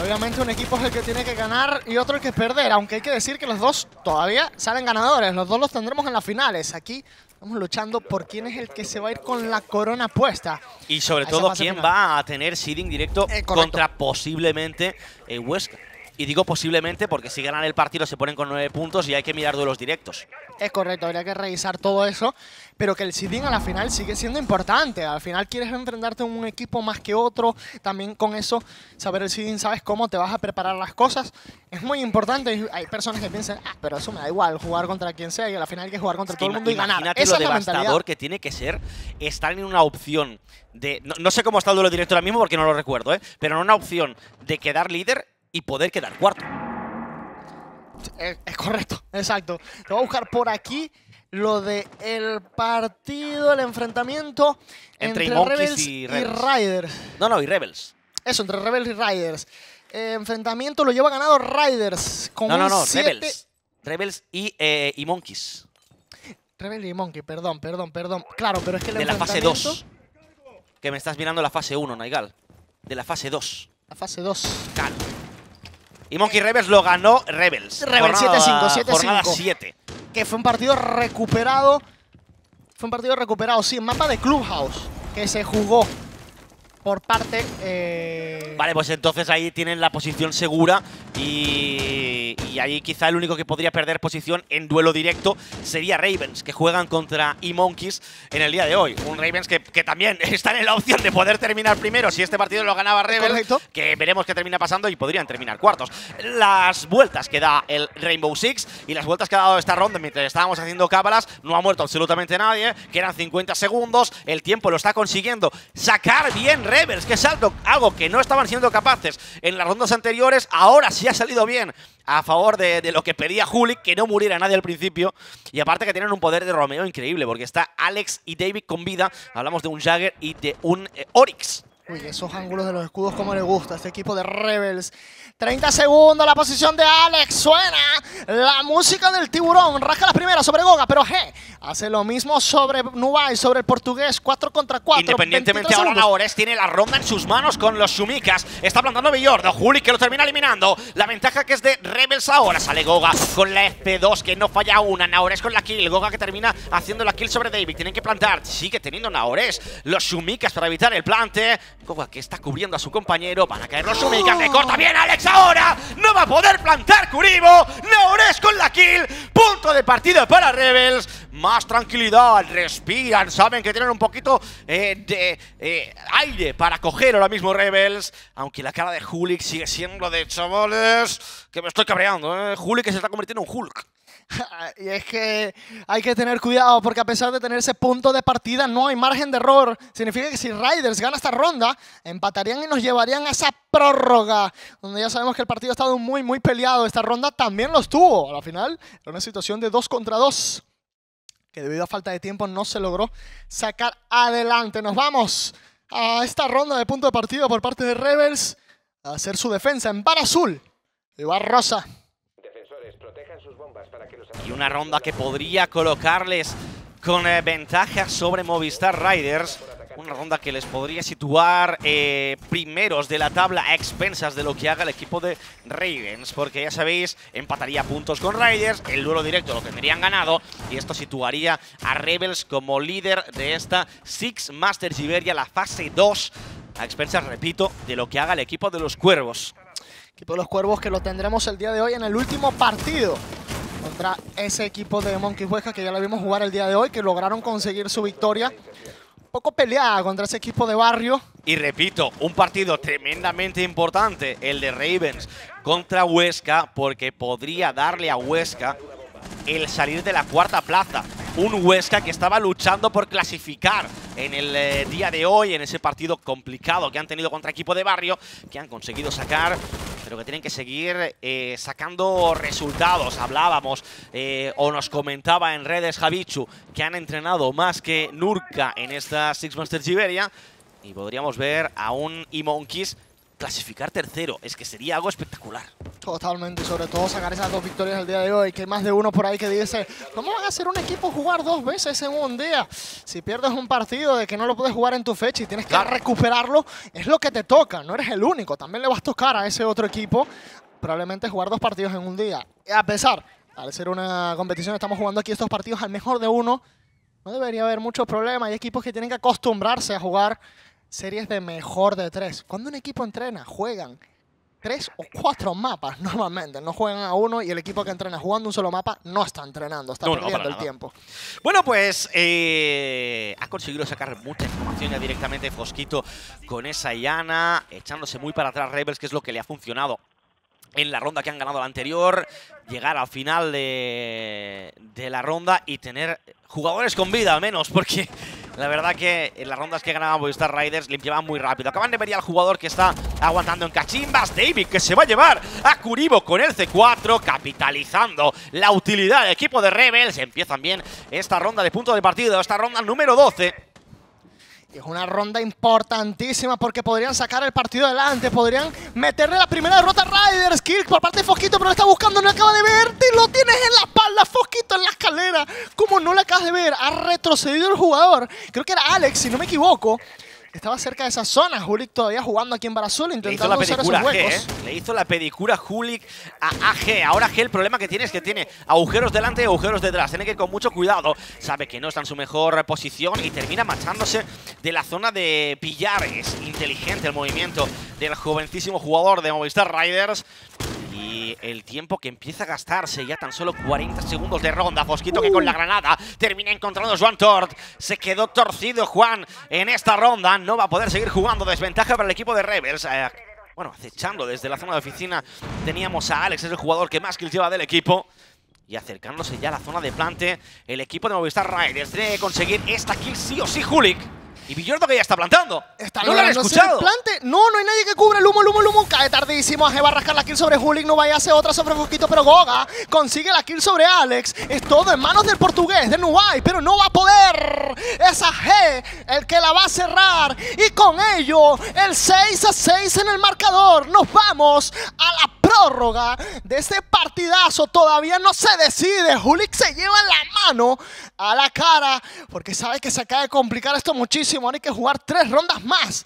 Obviamente un equipo es el que tiene que ganar y otro el que perder, aunque hay que decir que los dos todavía salen ganadores, los dos los tendremos en las finales. Aquí estamos luchando por quién es el que se va a ir con la corona puesta. Y sobre todo, quién final. va a tener seeding directo Eh, contra posiblemente eh, Huesca. Y digo posiblemente porque si ganan el partido se ponen con nueve puntos y hay que mirar duelos directos. Es correcto, habría que revisar todo eso, pero que el seeding a la final sigue siendo importante. Al final quieres enfrentarte a un equipo más que otro, también con eso, saber el seeding, sabes cómo te vas a preparar las cosas. Es muy importante, hay personas que piensan, ah, pero eso me da igual, jugar contra quien sea, y al final hay que jugar contra Es que todo el mundo y ganar. imagínate Esa lo es devastador que tiene que ser estar en una opción de. No, no sé cómo está el duelo directo ahora mismo porque no lo recuerdo, ¿eh? Pero en una opción de quedar líder y poder quedar cuarto. Es, es correcto, exacto. Te voy a buscar por aquí lo de el partido, el enfrentamiento Entre entre, Monkeys Rebels y y Rebels. Riders. No, no, y Rebels. Eso, entre Rebels y Riders. Eh, enfrentamiento lo lleva ganado Riders. Con No, no, no, siete- Rebels. Rebels y, eh, y Monkeys. Rebel y Monkey, perdón, perdón, perdón. Claro, pero es que el De la fase enfrentamiento- 2. Que me estás mirando la fase 1, Naigal. De la fase 2. La fase 2. Claro. Y Monkey Rebels lo ganó Rebels. Rebels Jornada- 7-5, 7-5. Jornada 7. Que fue un partido recuperado. Fue un partido recuperado, sí, en mapa de Clubhouse. Que se jugó por parte. eh, Vale, pues entonces ahí tienen la posición segura y, y ahí quizá el único que podría perder posición en duelo directo sería Ravens, que juegan contra E-Monkeys en el día de hoy. Un Ravens que, que también están en la opción de poder terminar primero si este partido lo ganaba Rebels, Correcto. que veremos qué termina pasando y podrían terminar cuartos. Las vueltas que da el Rainbow Six y las vueltas que ha dado esta ronda mientras estábamos haciendo cábalas, no ha muerto absolutamente nadie, quedan 50 segundos, el tiempo lo está consiguiendo sacar bien Rebels, que es algo, algo que no estaban siendo capaces en las rondas anteriores, ahora sí ha salido bien a favor de, de lo que pedía Juli, que no muriera nadie al principio, y aparte que tienen un poder de Romeo increíble, porque está Alex y David con vida, hablamos de un Jagger y de un eh, Oryx. Uy, esos ángulos de los escudos, como le gusta a este equipo de Rebels. 30 segundos, la posición de Alex. Suena la música del tiburón. Rasca la primera sobre Goga, pero G hace lo mismo sobre Nubai, sobre el portugués. 4 contra 4. Independientemente, ahora Naores tiene la ronda en sus manos con los Shumikas. Está plantando Villordo. Juli que lo termina eliminando. La ventaja que es de Rebels ahora. Sale Goga con la FP2 que no falla una. Naores con la kill. Goga que termina haciendo la kill sobre David. Tienen que plantar. Sigue teniendo Naores. Los Shumikas para evitar el plante. Goga que está cubriendo a su compañero. Van a caer los Shumikas. Le corta bien Alex ahora. No va a poder plantar Kuribo. Naores con la kill. Punto de partida para Rebels. Más tranquilidad. Respiran. Saben que tienen un poquito eh, de eh, aire para coger ahora mismo Rebels. Aunque la cara de Hulik sigue siendo de chavales. Que me estoy cabreando, ¿eh? Hulik se está convirtiendo en Hulk. y es que hay que tener cuidado porque a pesar de tener ese punto de partida no hay margen de error. Significa que si Riders gana esta ronda, empatarían y nos llevarían a esa prórroga, donde ya sabemos que el partido ha estado muy, muy peleado. Esta ronda también lo estuvo. A la final era una situación de 2 contra 2 que debido a falta de tiempo no se logró sacar adelante. Nos vamos a esta ronda de punto de partida por parte de Rebels a hacer su defensa en bar azul y bar rosa. Y una ronda que podría colocarles con eh, ventaja sobre Movistar Riders. Una ronda que les podría situar eh, primeros de la tabla a expensas de lo que haga el equipo de Ravens. Porque ya sabéis, empataría puntos con Riders, el duelo directo lo tendrían ganado. Y esto situaría a Rebels como líder de esta Six Masters Iberia, la fase 2. A expensas, repito, de lo que haga el equipo de los Cuervos. Equipo de los Cuervos que lo tendremos el día de hoy en el último partido contra ese equipo de Monkey Huesca que ya lo vimos jugar el día de hoy, que lograron conseguir su victoria. Un poco peleada contra ese equipo de barrio. Y repito, un partido tremendamente importante, el de Ravens contra Huesca, porque podría darle a Huesca el salir de la cuarta plaza. Un Huesca que estaba luchando por clasificar en el eh, día de hoy, en ese partido complicado que han tenido contra equipo de barrio, que han conseguido sacar, pero que tienen que seguir eh, sacando resultados. Hablábamos eh, o nos comentaba en redes Javichu que han entrenado más que Nurka en esta Six Masters Iberia. Y podríamos ver a un E-Monkeys clasificar tercero. Es que sería algo espectacular. Totalmente, sobre todo sacar esas dos victorias el día de hoy. Que hay más de uno por ahí que dice, ¿cómo van a hacer un equipo jugar dos veces en un día? Si pierdes un partido de que no lo puedes jugar en tu fecha y tienes que Claro. recuperarlo, es lo que te toca, no eres el único. También le vas a tocar a ese otro equipo probablemente jugar dos partidos en un día. Y a pesar, al ser una competición, estamos jugando aquí estos partidos al mejor de uno, no debería haber mucho problema. Hay equipos que tienen que acostumbrarse a jugar series de mejor de tres. Cuando un equipo entrena, juegan tres o cuatro mapas normalmente. No juegan a uno y el equipo que entrena jugando un solo mapa no está entrenando, está No, perdiendo el nada. tiempo. Bueno, pues eh, ha conseguido sacar mucha información ya directamente Fosquito con esa Yana, echándose muy para atrás Rebels, que es lo que le ha funcionado en la ronda que han ganado la anterior, llegar al final de, de la ronda y tener jugadores con vida al menos, porque la verdad que en las rondas que ganaban Movistar Riders limpiaban muy rápido. Acaban de ver al jugador que está aguantando en cachimbas, David, que se va a llevar a Kuribo con el C4, capitalizando la utilidad del equipo de Rebels. Empiezan bien esta ronda de punto de partido, esta ronda número 12. Es una ronda importantísima porque podrían sacar el partido adelante, podrían meterle la primera derrota a Riders. Kill por parte de Fosquito, pero lo está buscando, no acaba de verte y lo tienes en la espalda, Fosquito en la escalera. ¿Cómo no lo acabas de ver? Ha retrocedido el jugador. Creo que era Alex, si no me equivoco. Estaba cerca de esa zona, Julik todavía jugando aquí en Barazul, intentando la usar esos a G, huecos. ¿eh? Le hizo la pedicura Hulik a AG. Ahora G el problema que tiene es que tiene agujeros delante y agujeros detrás. Tiene que ir con mucho cuidado. Sabe que no está en su mejor posición y termina marchándose de la zona de pillar. Es inteligente el movimiento del jovencísimo jugador de Movistar Riders. Y el tiempo que empieza a gastarse, ya tan solo 40 segundos de ronda. Fosquito que con la granada termina encontrando a Juan Tort. Se quedó torcido Juan en esta ronda. No va a poder seguir jugando. Desventaja para el equipo de Rebels. Eh, bueno, acechando desde la zona de oficina teníamos a Alex, es el jugador que más kills lleva del equipo. Y acercándose ya a la zona de plante, el equipo de Movistar Riders tiene que conseguir esta kill sí o sí, Hulik. Y Villordo que ya está plantando. Está no lo han escuchado. plante. No, no hay nadie que cubra el humo, el humo, el humo. Cae tardísimo. Aje va a rascar la kill sobre Hulik. No vaya a hacer otra sobre Fosquito. Pero Goga consigue la kill sobre Alex. Es todo en manos del portugués, de Nubai. Pero no va a poder. Es Aje el que la va a cerrar. Y con ello, el 6 a 6 en el marcador. Nos vamos a la prórroga de este partidazo. Todavía no se decide. Hulik se lleva la mano a la cara porque sabe que se acaba de complicar esto muchísimo. Ahora hay que jugar tres rondas más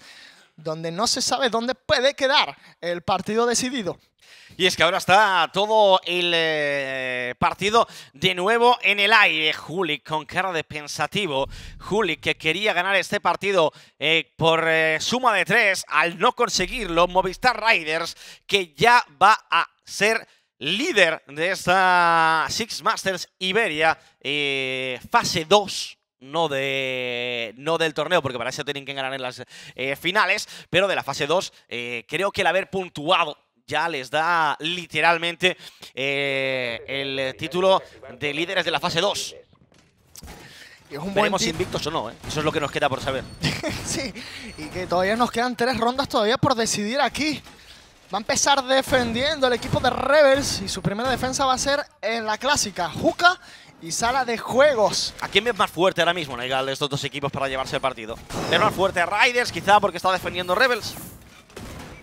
donde no se sabe dónde puede quedar el partido decidido. Y es que ahora está todo el eh, partido de nuevo en el aire. Hulik con cara de pensativo. Hulik que quería ganar este partido eh, por eh, suma de tres. Al no conseguirlo, Movistar Riders que ya va a ser líder de esta Six Masters Iberia fase 2 no, de, no del torneo, porque para eso tienen que ganar en las eh, finales, pero de la fase 2, eh, creo que el haber puntuado ya les da literalmente eh, el título de líderes de la fase 2. Y es un buen Veremos tip. invictos o no, ¿eh? eso es lo que nos queda por saber. Sí, y que todavía nos quedan tres rondas todavía por decidir aquí. Va a empezar defendiendo el equipo de Rebels y su primera defensa va a ser en la clásica, Juca y sala de juegos. ¿A quién ves más fuerte ahora mismo, Negal, de estos dos equipos para llevarse el partido? ¿Ves más fuerte a Riders, quizá porque está defendiendo Rebels?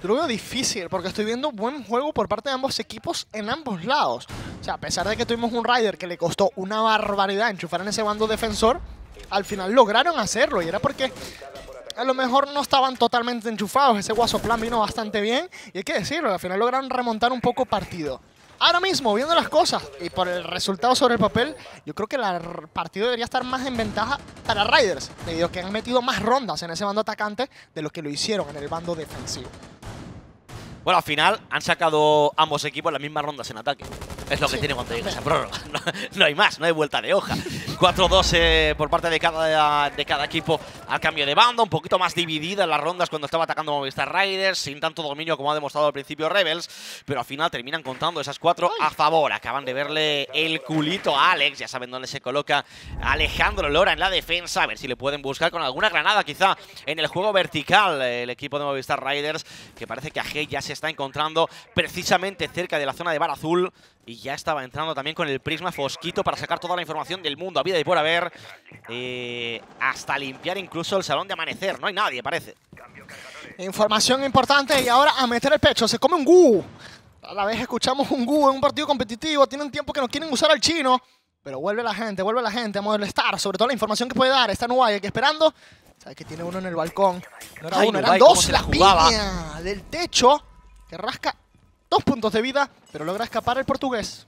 Yo lo veo difícil porque estoy viendo buen juego por parte de ambos equipos en ambos lados. O sea, a pesar de que tuvimos un Rider que le costó una barbaridad enchufar en ese bando defensor, al final lograron hacerlo y era porque a lo mejor no estaban totalmente enchufados. Ese Guasoplan vino bastante bien y hay que decirlo, al final lograron remontar un poco partido. Ahora mismo, viendo las cosas y por el resultado sobre el papel, yo creo que el partido debería estar más en ventaja para Riders, debido a que han metido más rondas en ese bando atacante de lo que lo hicieron en el bando defensivo. Bueno, al final han sacado ambos equipos las mismas rondas en ataque. Es lo que Sí, tiene cuando llega esa prórroga. No, no hay más, no hay vuelta de hoja. 4-2 eh, por parte de cada, de cada equipo al cambio de bando. Un poquito más dividida en las rondas cuando estaba atacando Movistar Riders. Sin tanto dominio como ha demostrado al principio Rebels. Pero al final terminan contando esas cuatro a favor. Acaban de verle el culito a Alex. Ya saben dónde se coloca Alejandro Lora en la defensa. A ver si le pueden buscar con alguna granada quizá en el juego vertical. El equipo de Movistar Riders. Que parece que AG ya se está encontrando precisamente cerca de la zona de bar azul. Y ya estaba entrando también con el prisma fosquito para sacar toda la información del mundo a vida y por haber. eh, hasta limpiar incluso el salón de amanecer. No hay nadie, parece. Información importante y ahora a meter el pecho. Se come un gu. A la vez escuchamos un gu en un partido competitivo. Tienen tiempo que no quieren usar al chino. Pero vuelve la gente, vuelve la gente a molestar. Sobre todo la información que puede dar. Está Nubai aquí esperando. Sabe que tiene uno en el balcón. No era Ay, uno, eran dos. la jugaba. piña del techo que rasca dos puntos de vida. Pero logra escapar el portugués.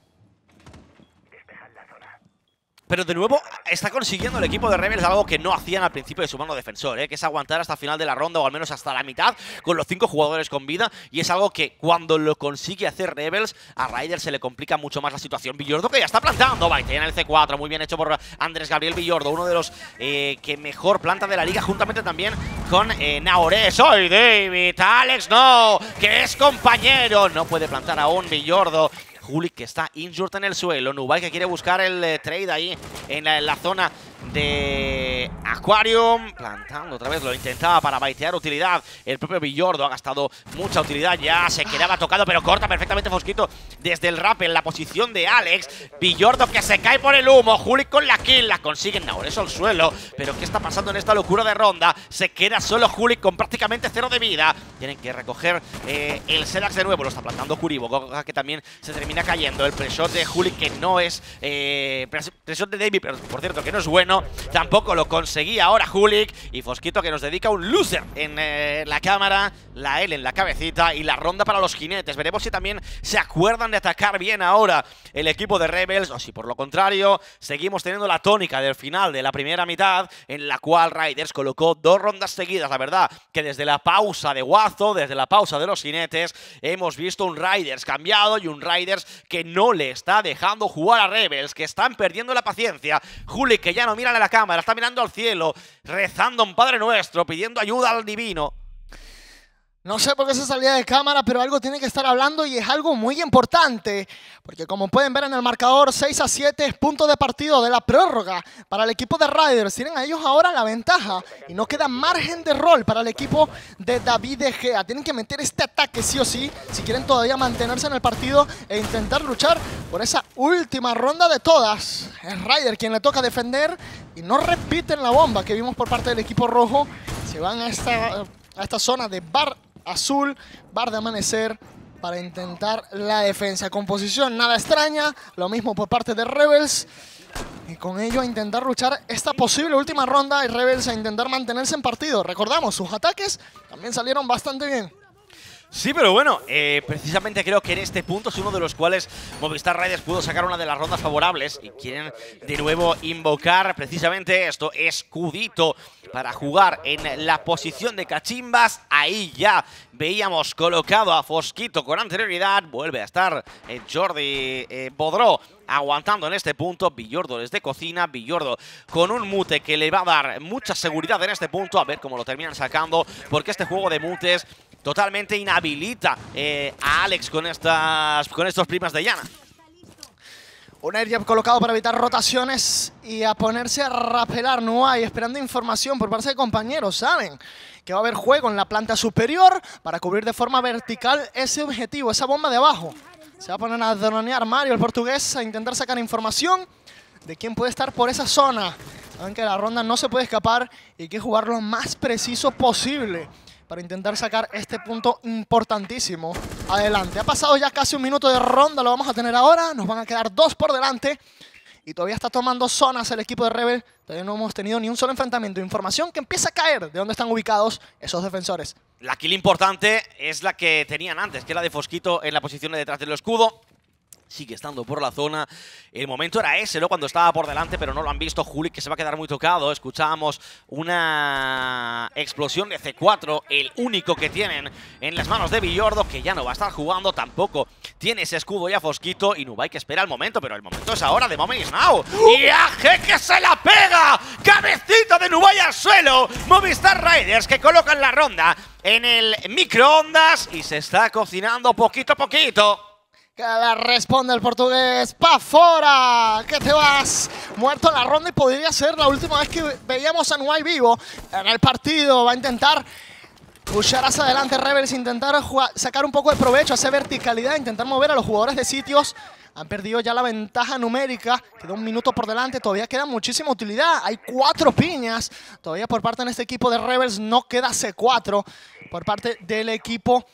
Pero de nuevo está consiguiendo el equipo de Rebels algo que no hacían al principio de su mano defensor, ¿eh? que es aguantar hasta el final de la ronda o al menos hasta la mitad con los cinco jugadores con vida. Y es algo que cuando lo consigue hacer Rebels, a Ryder se le complica mucho más la situación. Villordo que ya está plantando, Baite en el C4, muy bien hecho por Andrés Gabriel Villordo, uno de los eh, que mejor planta de la liga, juntamente también con eh, Naoré. ¡Soy David! ¡Alex no! ¡Que es compañero! No puede plantar aún Villordo. Juli que está injured en el suelo. Nubai que quiere buscar el eh, trade ahí en la, en la zona de Aquarium. Plantando otra vez, lo intentaba para baitear utilidad. El propio Villordo ha gastado mucha utilidad ya. Se quedaba tocado, pero corta perfectamente Fosquito desde el rap en la posición de Alex. Villordo que se cae por el humo. Juli con la kill. La consiguen ahora eso al suelo. Pero ¿qué está pasando en esta locura de ronda? Se queda solo Juli con prácticamente cero de vida. Tienen que recoger eh, el Selax de nuevo. Lo está plantando Kuribo. Que también se termina cayendo. El pressure de Juli que no es... Eh, pressure de David, pero por cierto que no es bueno. Tampoco lo conseguía ahora Julik. Y Fosquito que nos dedica un loser en eh, la cámara. La L en la cabecita. Y la ronda para los jinetes. Veremos si también se acuerdan de atacar bien ahora el equipo de Rebels. O si por lo contrario seguimos teniendo la tónica del final de la primera mitad. En la cual Riders colocó dos rondas seguidas. La verdad que desde la pausa de Wazo, desde la pausa de los jinetes, hemos visto un Riders cambiado y un Riders que no le está dejando jugar a Rebels. Que están perdiendo la paciencia. Julik que ya no mira a la cámara, está mirando al cielo, rezando un Padre Nuestro, pidiendo ayuda al divino. No sé por qué se salía de cámara, pero algo tiene que estar hablando y es algo muy importante. Porque como pueden ver en el marcador, 6 a 7 es punto de partido de la prórroga para el equipo de Riders. Tienen a ellos ahora la ventaja y no queda margen de rol para el equipo de David De Gea. Tienen que meter este ataque sí o sí si quieren todavía mantenerse en el partido e intentar luchar por esa última ronda de todas. Es Ryder quien le toca defender y no repiten la bomba que vimos por parte del equipo rojo. Se van a esta, a esta zona de bar azul, bar de amanecer para intentar la defensa. Composición nada extraña, lo mismo por parte de Rebels. Y con ello a intentar luchar esta posible última ronda y Rebels a intentar mantenerse en partido. Recordamos, sus ataques también salieron bastante bien. Sí, pero bueno, eh, precisamente creo que en este punto es uno de los cuales Movistar Riders pudo sacar una de las rondas favorables y quieren de nuevo invocar precisamente esto, escudito para jugar en la posición de cachimbas. Ahí ya veíamos colocado a Fosquito con anterioridad, vuelve a estar eh, Jordi eh, Bodró aguantando en este punto. Villordo desde cocina. Villordo con un mute que le va a dar mucha seguridad en este punto. A ver cómo lo terminan sacando. Porque este juego de mutes totalmente inhabilita eh, a Alex con, estas, con estos primas de llana. Un airjab colocado para evitar rotaciones y a ponerse a rapelar. No hay esperando información por parte de compañeros. Saben que va a haber juego en la planta superior para cubrir de forma vertical ese objetivo, esa bomba de abajo. Se va a poner a dronear Mario, el portugués, a intentar sacar información de quién puede estar por esa zona. Saben que la ronda no se puede escapar y hay que jugar lo más preciso posible para intentar sacar este punto importantísimo adelante. Ha pasado ya casi un minuto de ronda, lo vamos a tener ahora. Nos van a quedar dos por delante. Y todavía está tomando zonas el equipo de Rebel. Todavía no hemos tenido ni un solo enfrentamiento. Información que empieza a caer de dónde están ubicados esos defensores. La kill importante es la que tenían antes, que era de Fosquito en la posición de detrás del escudo. Sigue estando por la zona. El momento era ese, ¿no? Cuando estaba por delante, pero no lo han visto. Juli, que se va a quedar muy tocado. Escuchábamos una explosión de C4, el único que tienen en las manos de Villordo, que ya no va a estar jugando tampoco. Tiene ese escudo ya Fosquito y Nubai que espera el momento, pero el momento es ahora, de moment is now. ¡Y Aje que se la pega! ¡Cabecita de Nubai al suelo! Movistar Riders que colocan la ronda en el microondas y se está cocinando poquito a poquito. Que responde el portugués. ¡Pa' fora! ¡Que te vas! Muerto en la ronda y podría ser la última vez que veíamos a Nuai vivo en el partido. Va a intentar pushar hacia adelante Rebels, intentar sacar un poco de provecho, hacer verticalidad, intentar mover a los jugadores de sitios. Han perdido ya la ventaja numérica. Queda un minuto por delante. Todavía queda muchísima utilidad. Hay cuatro piñas. Todavía por parte de este equipo de Rebels no queda C4. Por parte del equipo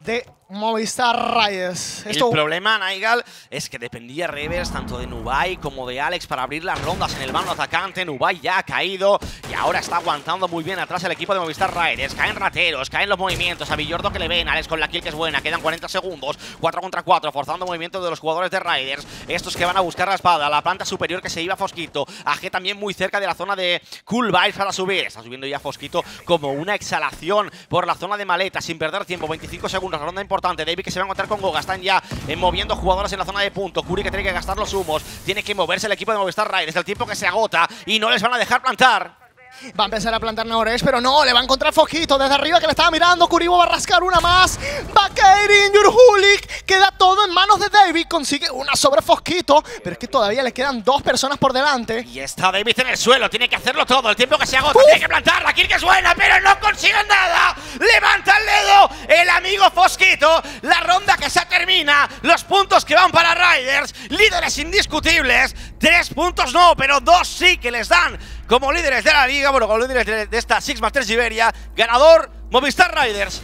de Movistar Riders. El Esto problema, Naigal, es que dependía Revers tanto de Nubai como de Alex para abrir las rondas en el mano atacante. Nubai ya ha caído y ahora está aguantando muy bien atrás el equipo de Movistar Riders. Caen rateros, caen los movimientos. A Villordo que le ven, Alex con la kill que es buena. Quedan 40 segundos, 4 contra 4, forzando movimientos de los jugadores de Riders. Estos que van a buscar la espada, la planta superior que se iba Fosquito. AG también muy cerca de la zona de Cool Vibes para subir. Está subiendo ya Fosquito como una exhalación por la zona de maleta sin perder tiempo. 25 segundos, ronda importante. David que se va a encontrar con Goga. Están ya eh, moviendo jugadores en la zona de punto. Curi que tiene que gastar los humos. Tiene que moverse el equipo de Movistar Riders. El tiempo que se agota y no les van a dejar plantar. Va a empezar a plantar Naores, pero no, le va a encontrar Fosquito desde arriba que le estaba mirando. Kuribo va a rascar una más. Va a caer Injur Hulik. Queda todo en manos de David. Consigue una sobre Fosquito, pero es que todavía le quedan dos personas por delante. Y está David en el suelo. Tiene que hacerlo todo. El tiempo que se agota. Tiene que plantar. La kill que es buena, pero no consiguen nada. Levanta el dedo. El amigo Fosquito. La ronda que se termina. Los puntos que van para Riders. Líderes indiscutibles. Tres puntos no, pero dos sí que les dan como líderes de la liga. Bueno, como líderes de, esta Six Masters Iberia. Ganador Movistar Riders.